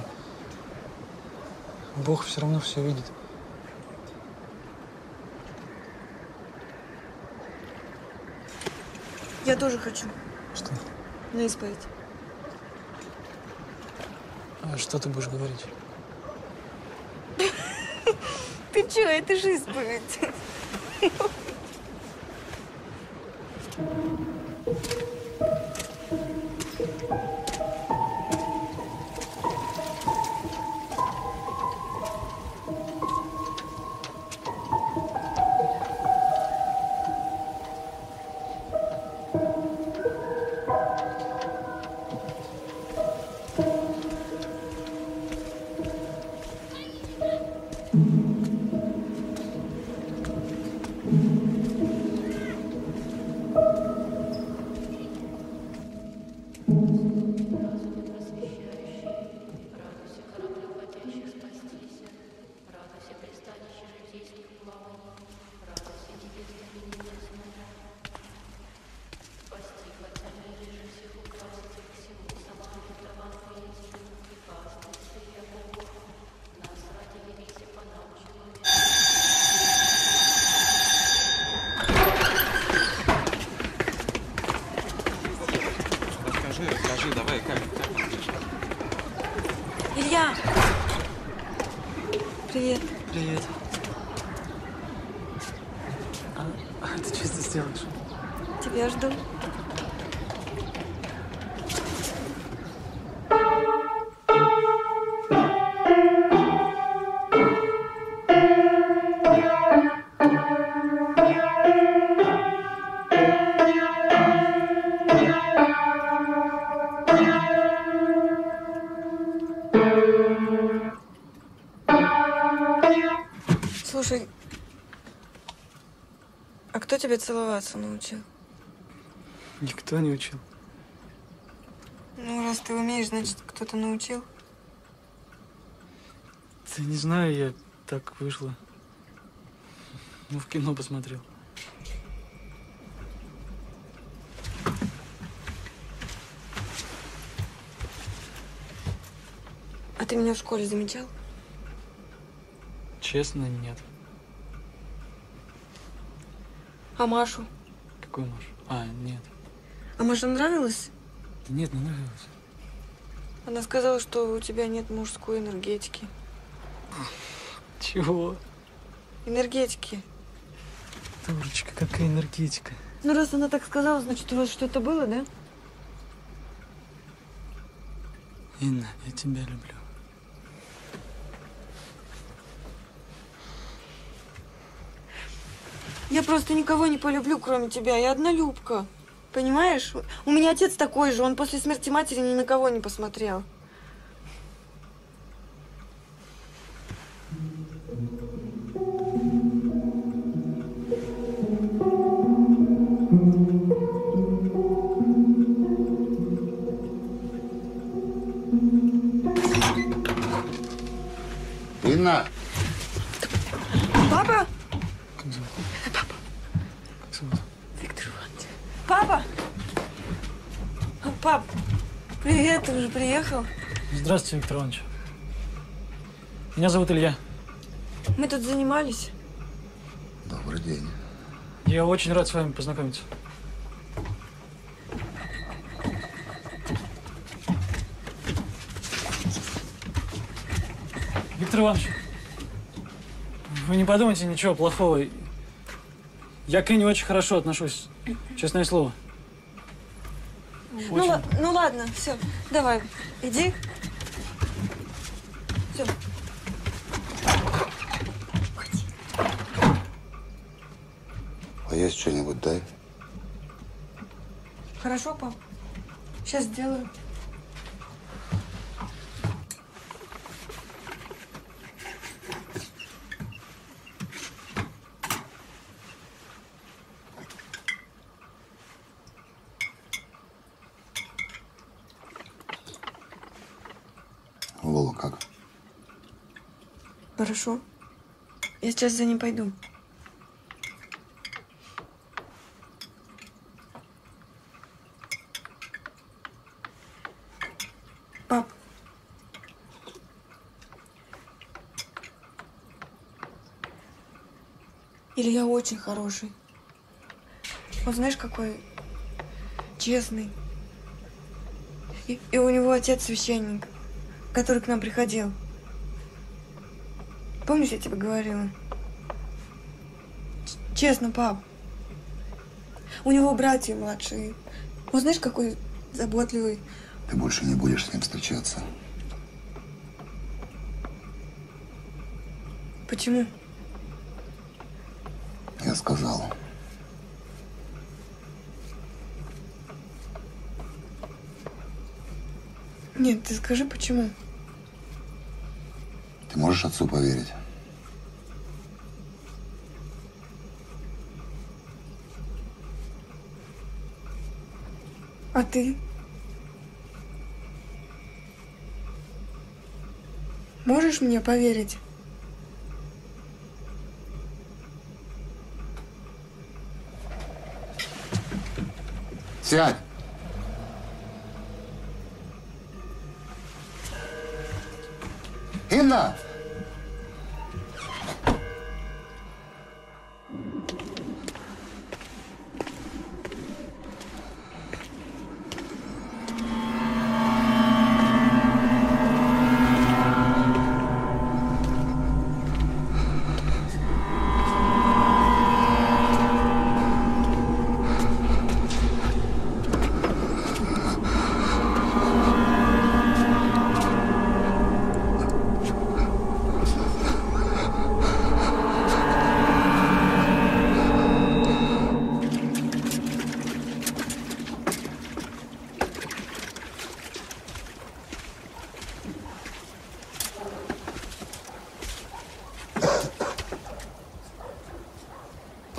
Бог все видит. Я тоже хочу. Что? На исповедь. А что ты будешь говорить? (laughs) Ты чё, это же исповедь. Тебя целоваться научил? Никто не учил. Ну, раз ты умеешь, значит, кто-то научил. Да не знаю, я так вышло. Ну, в кино посмотрел. А ты меня в школе замечал? Честно, нет. А Машу? Какой нож? А, нет. А Маша нравилась? Нет, не нравилось. Она сказала, что у тебя нет мужской энергетики. Чего? Энергетики. Дурочка, какая энергетика. Ну, раз она так сказала, значит, у вас что-то было, да? Инна, я тебя люблю. Я просто никого не полюблю, кроме тебя. Я однолюбка. Понимаешь? У меня отец такой же. Он после смерти матери ни на кого не посмотрел. Здравствуйте, Виктор Иванович. Меня зовут Илья. Мы тут занимались. Добрый день. Я очень рад с вами познакомиться. Виктор Иванович, вы не подумайте ничего плохого. Я к Ине очень хорошо отношусь, честное слово. Ну, Очень. ну ладно, все, давай, иди. Все. А дай? Хорошо, пап? Сейчас сделаю. Вова как? Хорошо. Я сейчас за ним пойду. Пап. Илья очень хороший. Он знаешь, какой честный. И, и у него отец священник, который к нам приходил. Помнишь, я тебе говорила? Ч- Честно, пап. У него братья младшие. Он знаешь, какой заботливый. Ты больше не будешь с ним встречаться. Почему? Я сказал. Нет, ты скажи, почему? Ты можешь отцу поверить? А ты? Можешь мне поверить? Сядь! Инна!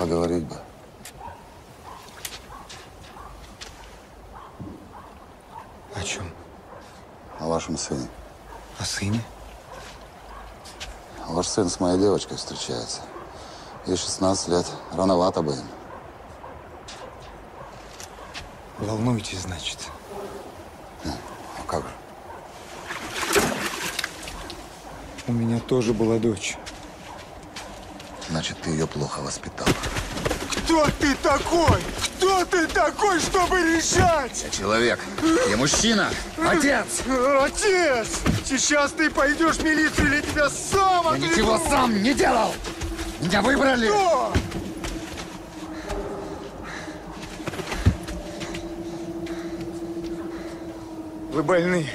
Поговорить бы. О чем? О вашем сыне. О сыне? Сын с моей девочкой встречается. Ей 16 лет. Рановато бы им. Волнуетесь, значит. А как же? У меня тоже была дочь. Значит, ты ее плохо воспитал. Кто ты такой? Кто ты такой, чтобы решать? Я человек. Я мужчина. Отец. Отец! Сейчас ты пойдешь в милицию или тебя Я ничего сам не делал. Меня выбрали. Кто? Вы больны.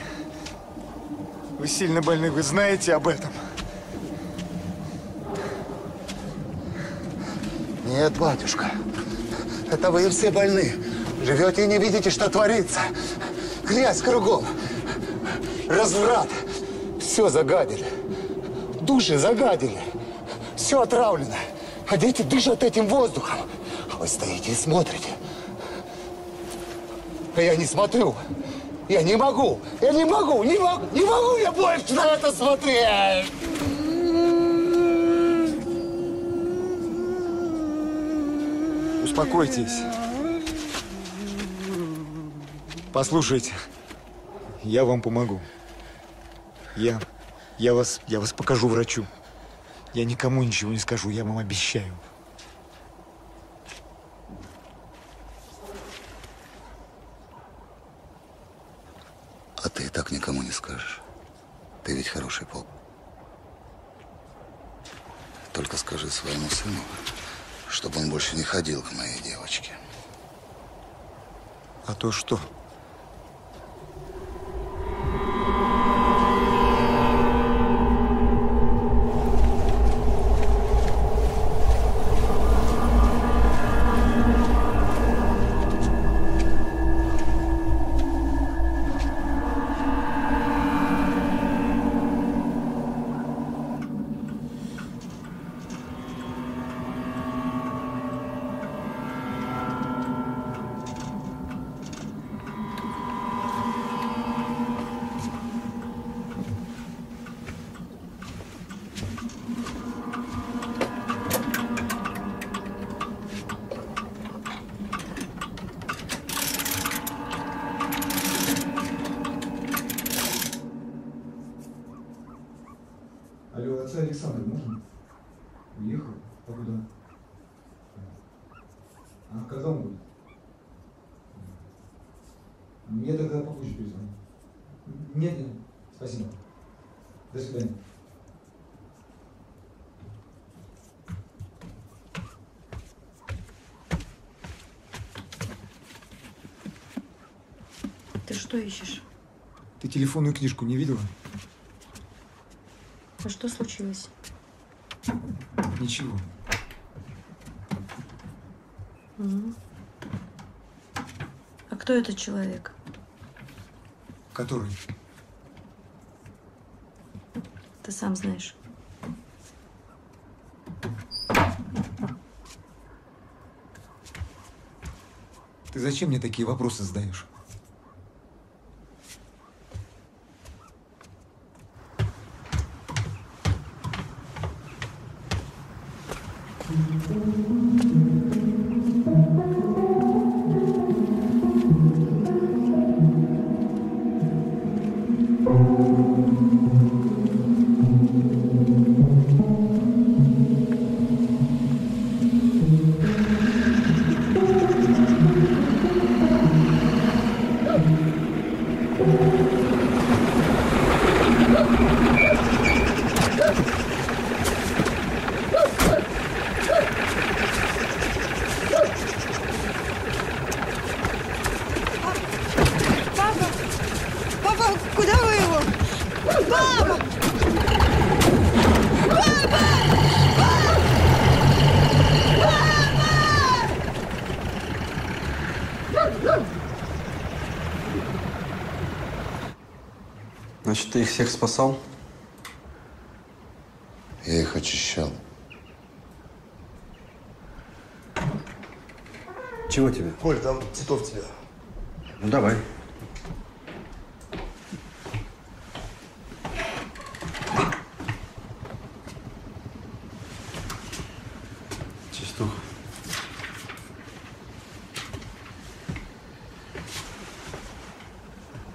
Вы сильно больны. Вы знаете об этом? Нет, батюшка. Это вы все больны. Живете и не видите, что творится. Грязь кругом. Разврат. Все загадили души загадили. Все отравлено. А дети дышат этим воздухом. А вы стоите и смотрите. А я не смотрю. Я не могу. Я не могу. Не могу. Не могу я больше на это смотреть. Успокойтесь. Послушайте, я вам помогу. Я я вас, я вас покажу врачу. Я никому ничего не скажу, я вам обещаю. А ты и так никому не скажешь. Ты ведь хороший поп. Только скажи своему сыну, чтобы он больше не ходил к моей девочке. А то что? Алло, отца Александр, можно? Уехал? А куда? А когда он будет? Мне тогда попозже перезвоню. Нет, нет, спасибо. До свидания. Ты что ищешь? Ты телефонную книжку не видела? А что случилось? Ничего. А кто этот человек? Который? Ты сам знаешь. Ты зачем мне такие вопросы задаешь? Спасал? Я их очищал. Чего тебе? Коль, там Титов тебя. Ну, давай. Чистуха.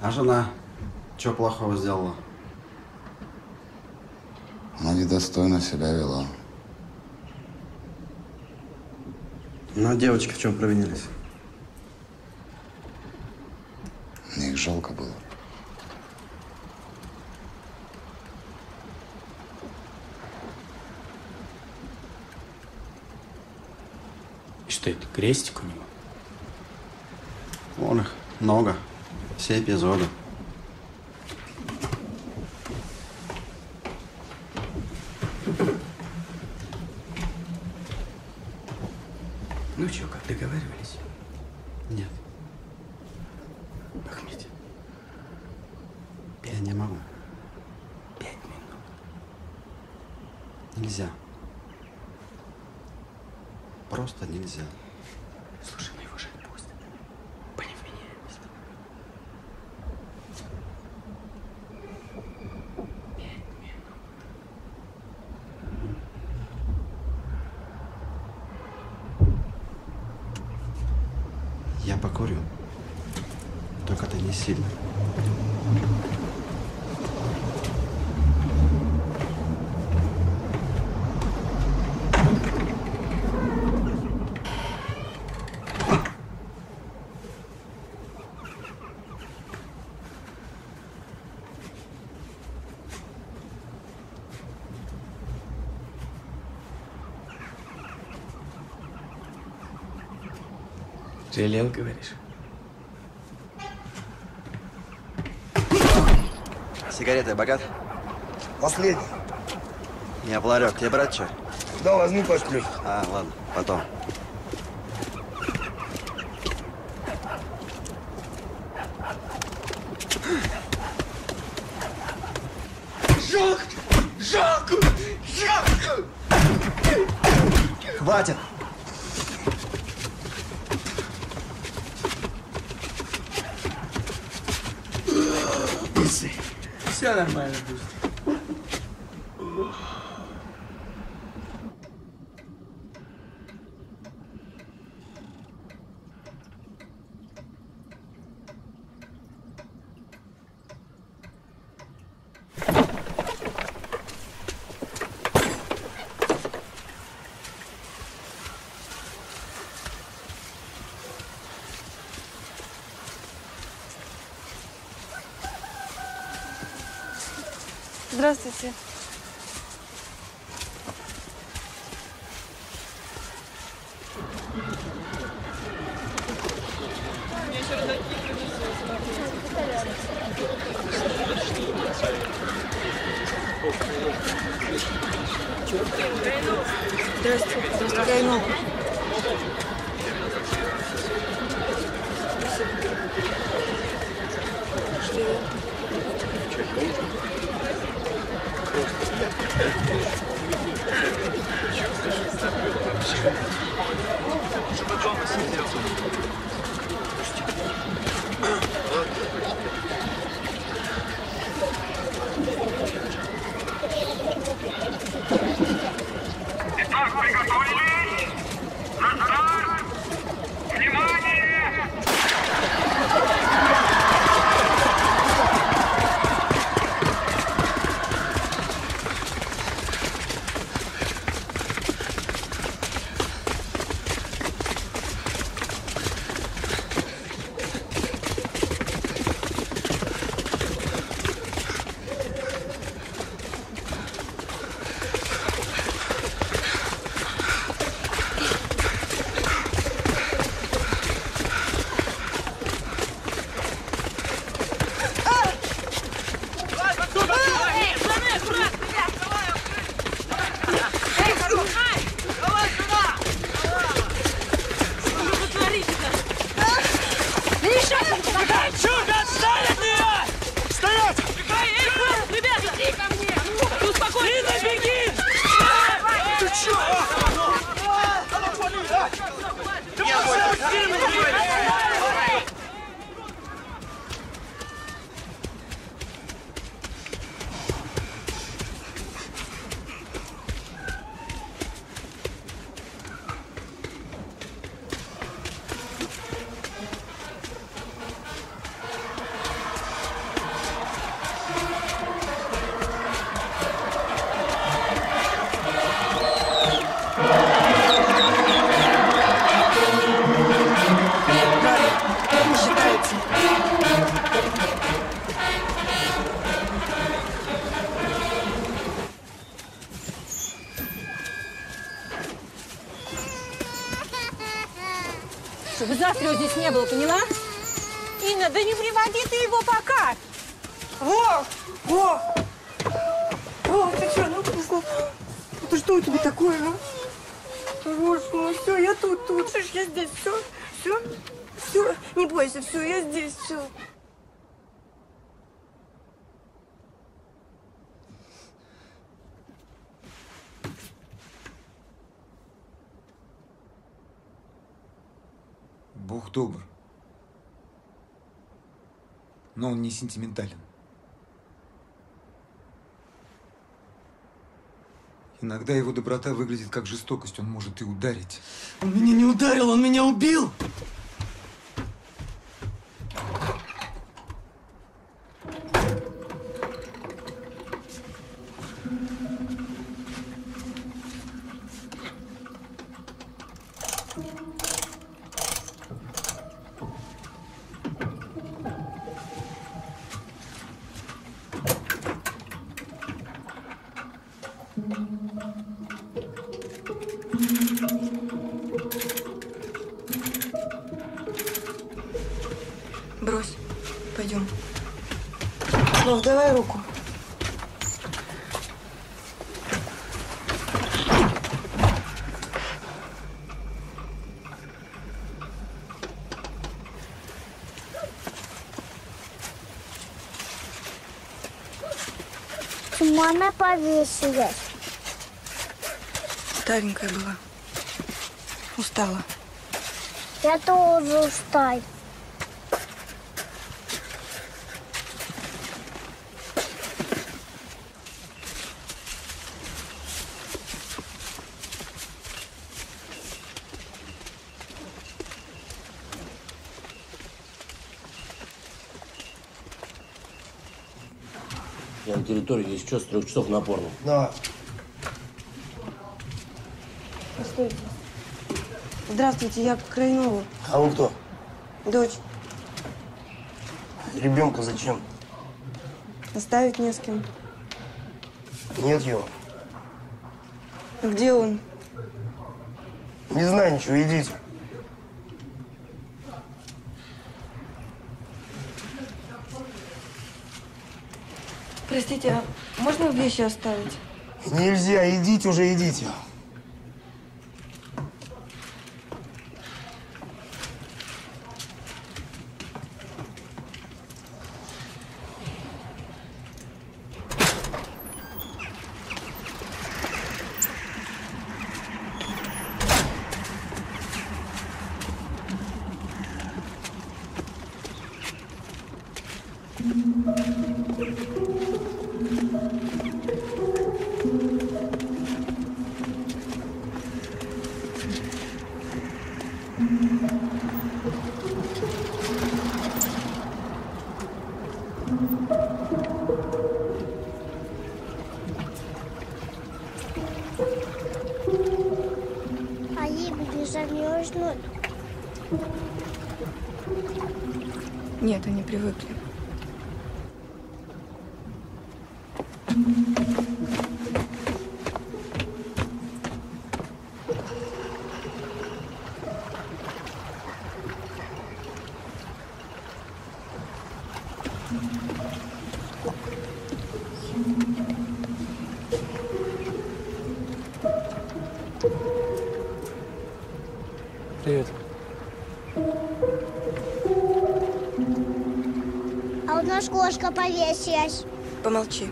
А жена что плохого сделала? Она недостойно себя вела. Ну, а девочки в чем провинились? Мне их жалко было. И что это, крестик у него? Вон их много. Все эпизоды. Ну что, как договаривались? Нет. Ахмед, Я не могу. пять минут. Нельзя. Просто нельзя. Слушай, ну его же отпустят. По невменяемости. Пять минут. покурю. Только ты не сильно. Жалел, говоришь? Сигареты богат? Последний. Не ларек. Тебе брать что? Да, возьму посплю. А, ладно, потом. Здравствуйте. Здравствуйте. Тройного. Deus. Добр. Но он не сентиментален. Иногда его доброта выглядит как жестокость, он может и ударить. Он меня не ударил, он меня убил! Пойдем. Вов, давай руку. Почему она повесилась? Старенькая была. Устала. Я тоже устал. Территории есть что, с трех часов напорно. Да. Постойте. Здравствуйте, я Крайнова. А вы кто? Дочь. Ребенка зачем? Оставить не с кем. Нет его. Где он? Не знаю ничего, идите. Простите, а можно вещи оставить? Нельзя, идите уже, идите. Привет. А у нас кошка повесилась. Помолчи.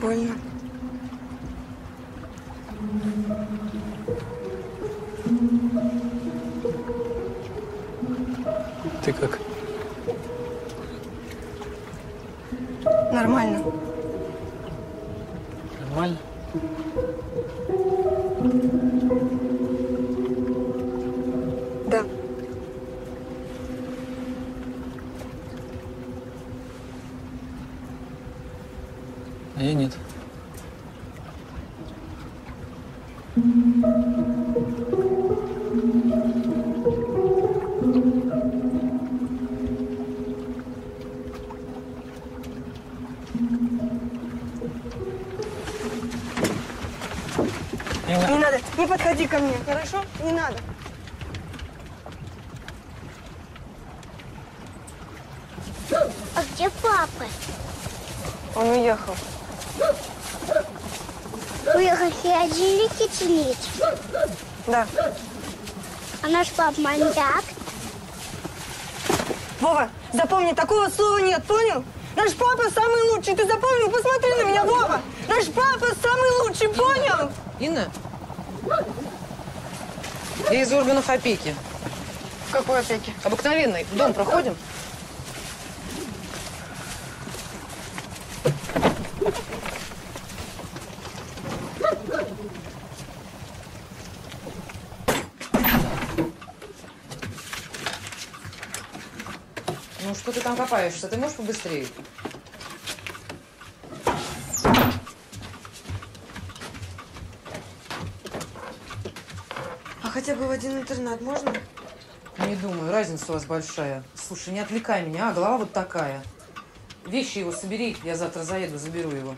Больно. Пап маньяк. Вова, запомни, такого слова нет, понял? Наш папа самый лучший, ты запомнил? Посмотри на меня, Вова! Наш папа самый лучший, понял? Инна? Я из органов опеки. В какой опеке? Обыкновенной. В дом проходим? Ну, что ты там копаешься? Ты можешь побыстрее? А хотя бы в один интернат можно? Не думаю, разница у вас большая. Слушай, не отвлекай меня, а голова вот такая. Вещи его собери, я завтра заеду, заберу его.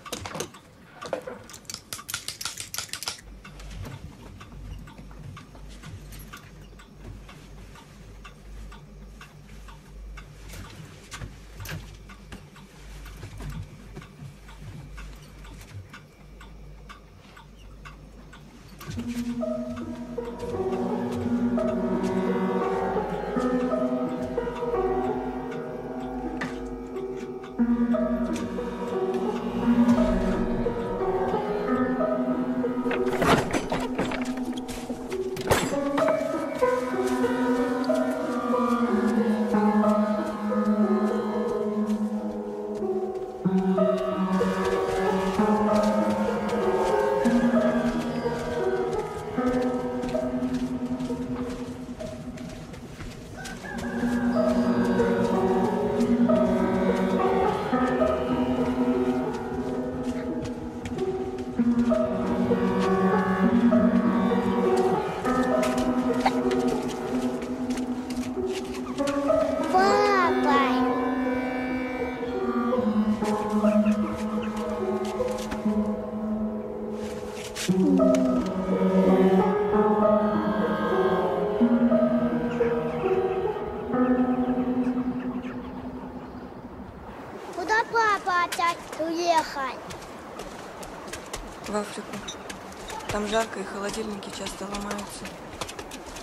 Жарко, и холодильники часто ломаются.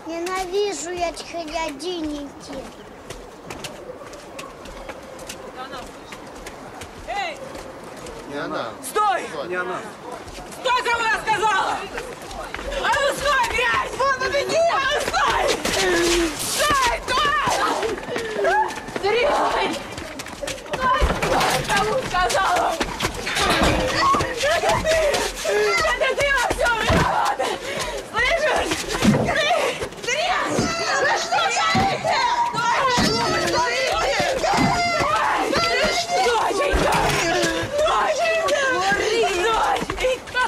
Ненавижу я этих холодильники. Эй! Не она. Стой! Не она. Кто кому я сказала? А ну стой, грязь! Вон, побеги! А ну стой! Стой, стой! Дрянь! Стой, стой! Кому сказала? Это ты! Это ты во всем виновата! Слышишь? Ты! Дрянь! За что я Стой! Что ты Доченька! Доченька! Доченька!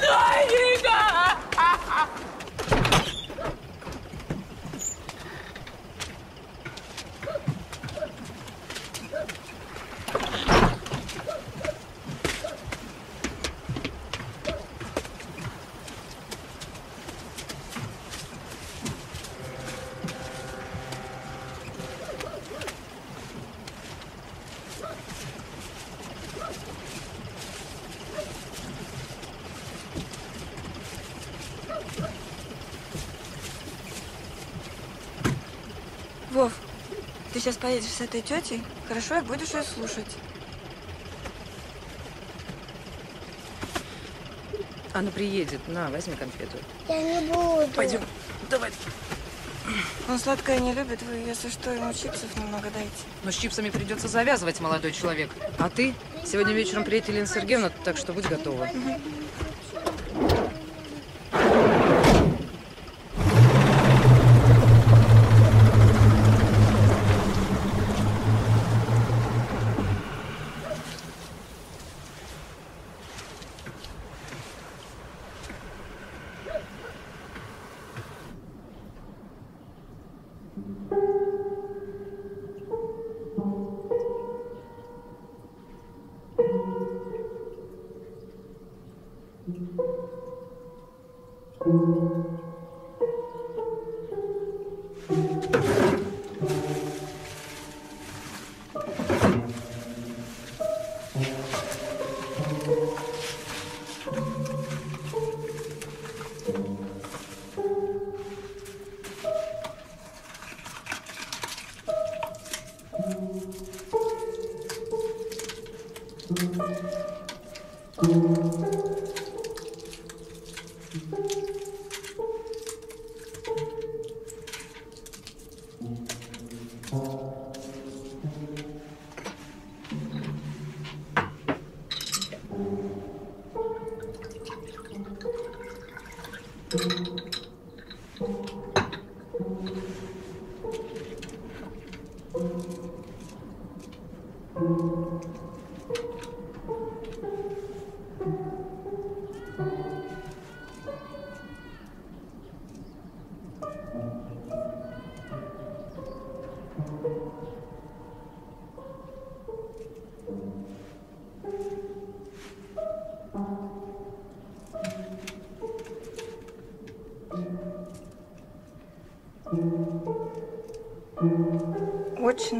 Доченька! Вов, ты сейчас поедешь с этой тетей, хорошо, и будешь ее слушать. Она приедет. На, возьми конфету. Я не буду. Пойдем. Давай. Он сладкое не любит, вы, если что, ему чипсов немного дайте. Но с чипсами придется завязывать, молодой человек. А ты? Сегодня вечером приедет Елена Сергеевна, так что будь готова. Отче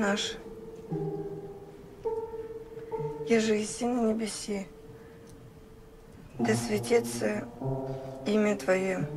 наш, я же Сын на небеси, да светится имя Твое,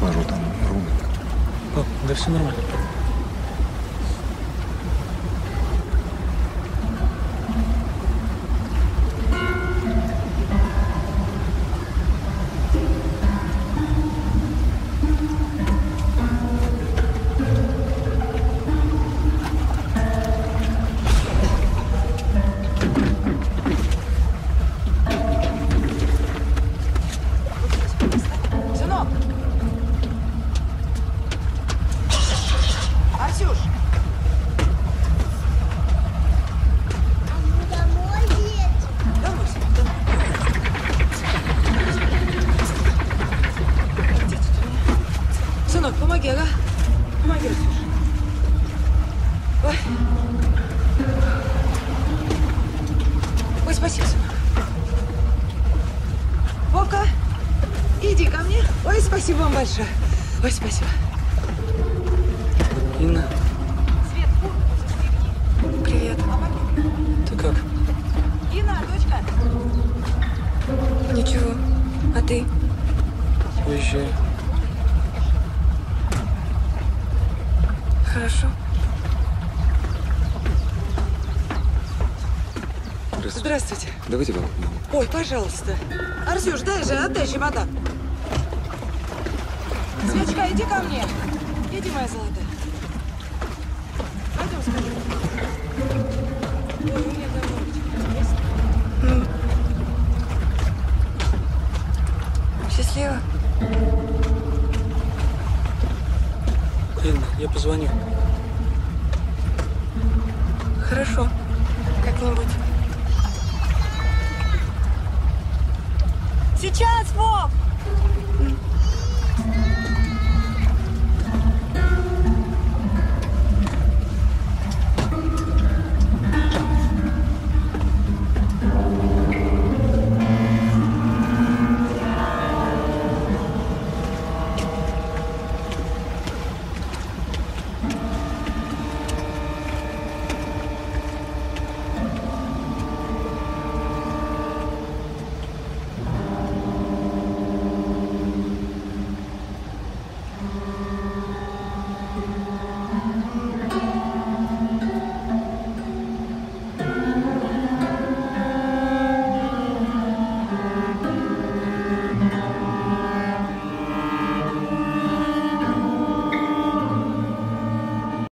положу там руны. Ну, да все нормально. пожалуйста. Арсюш, дай же, отдай чемодан.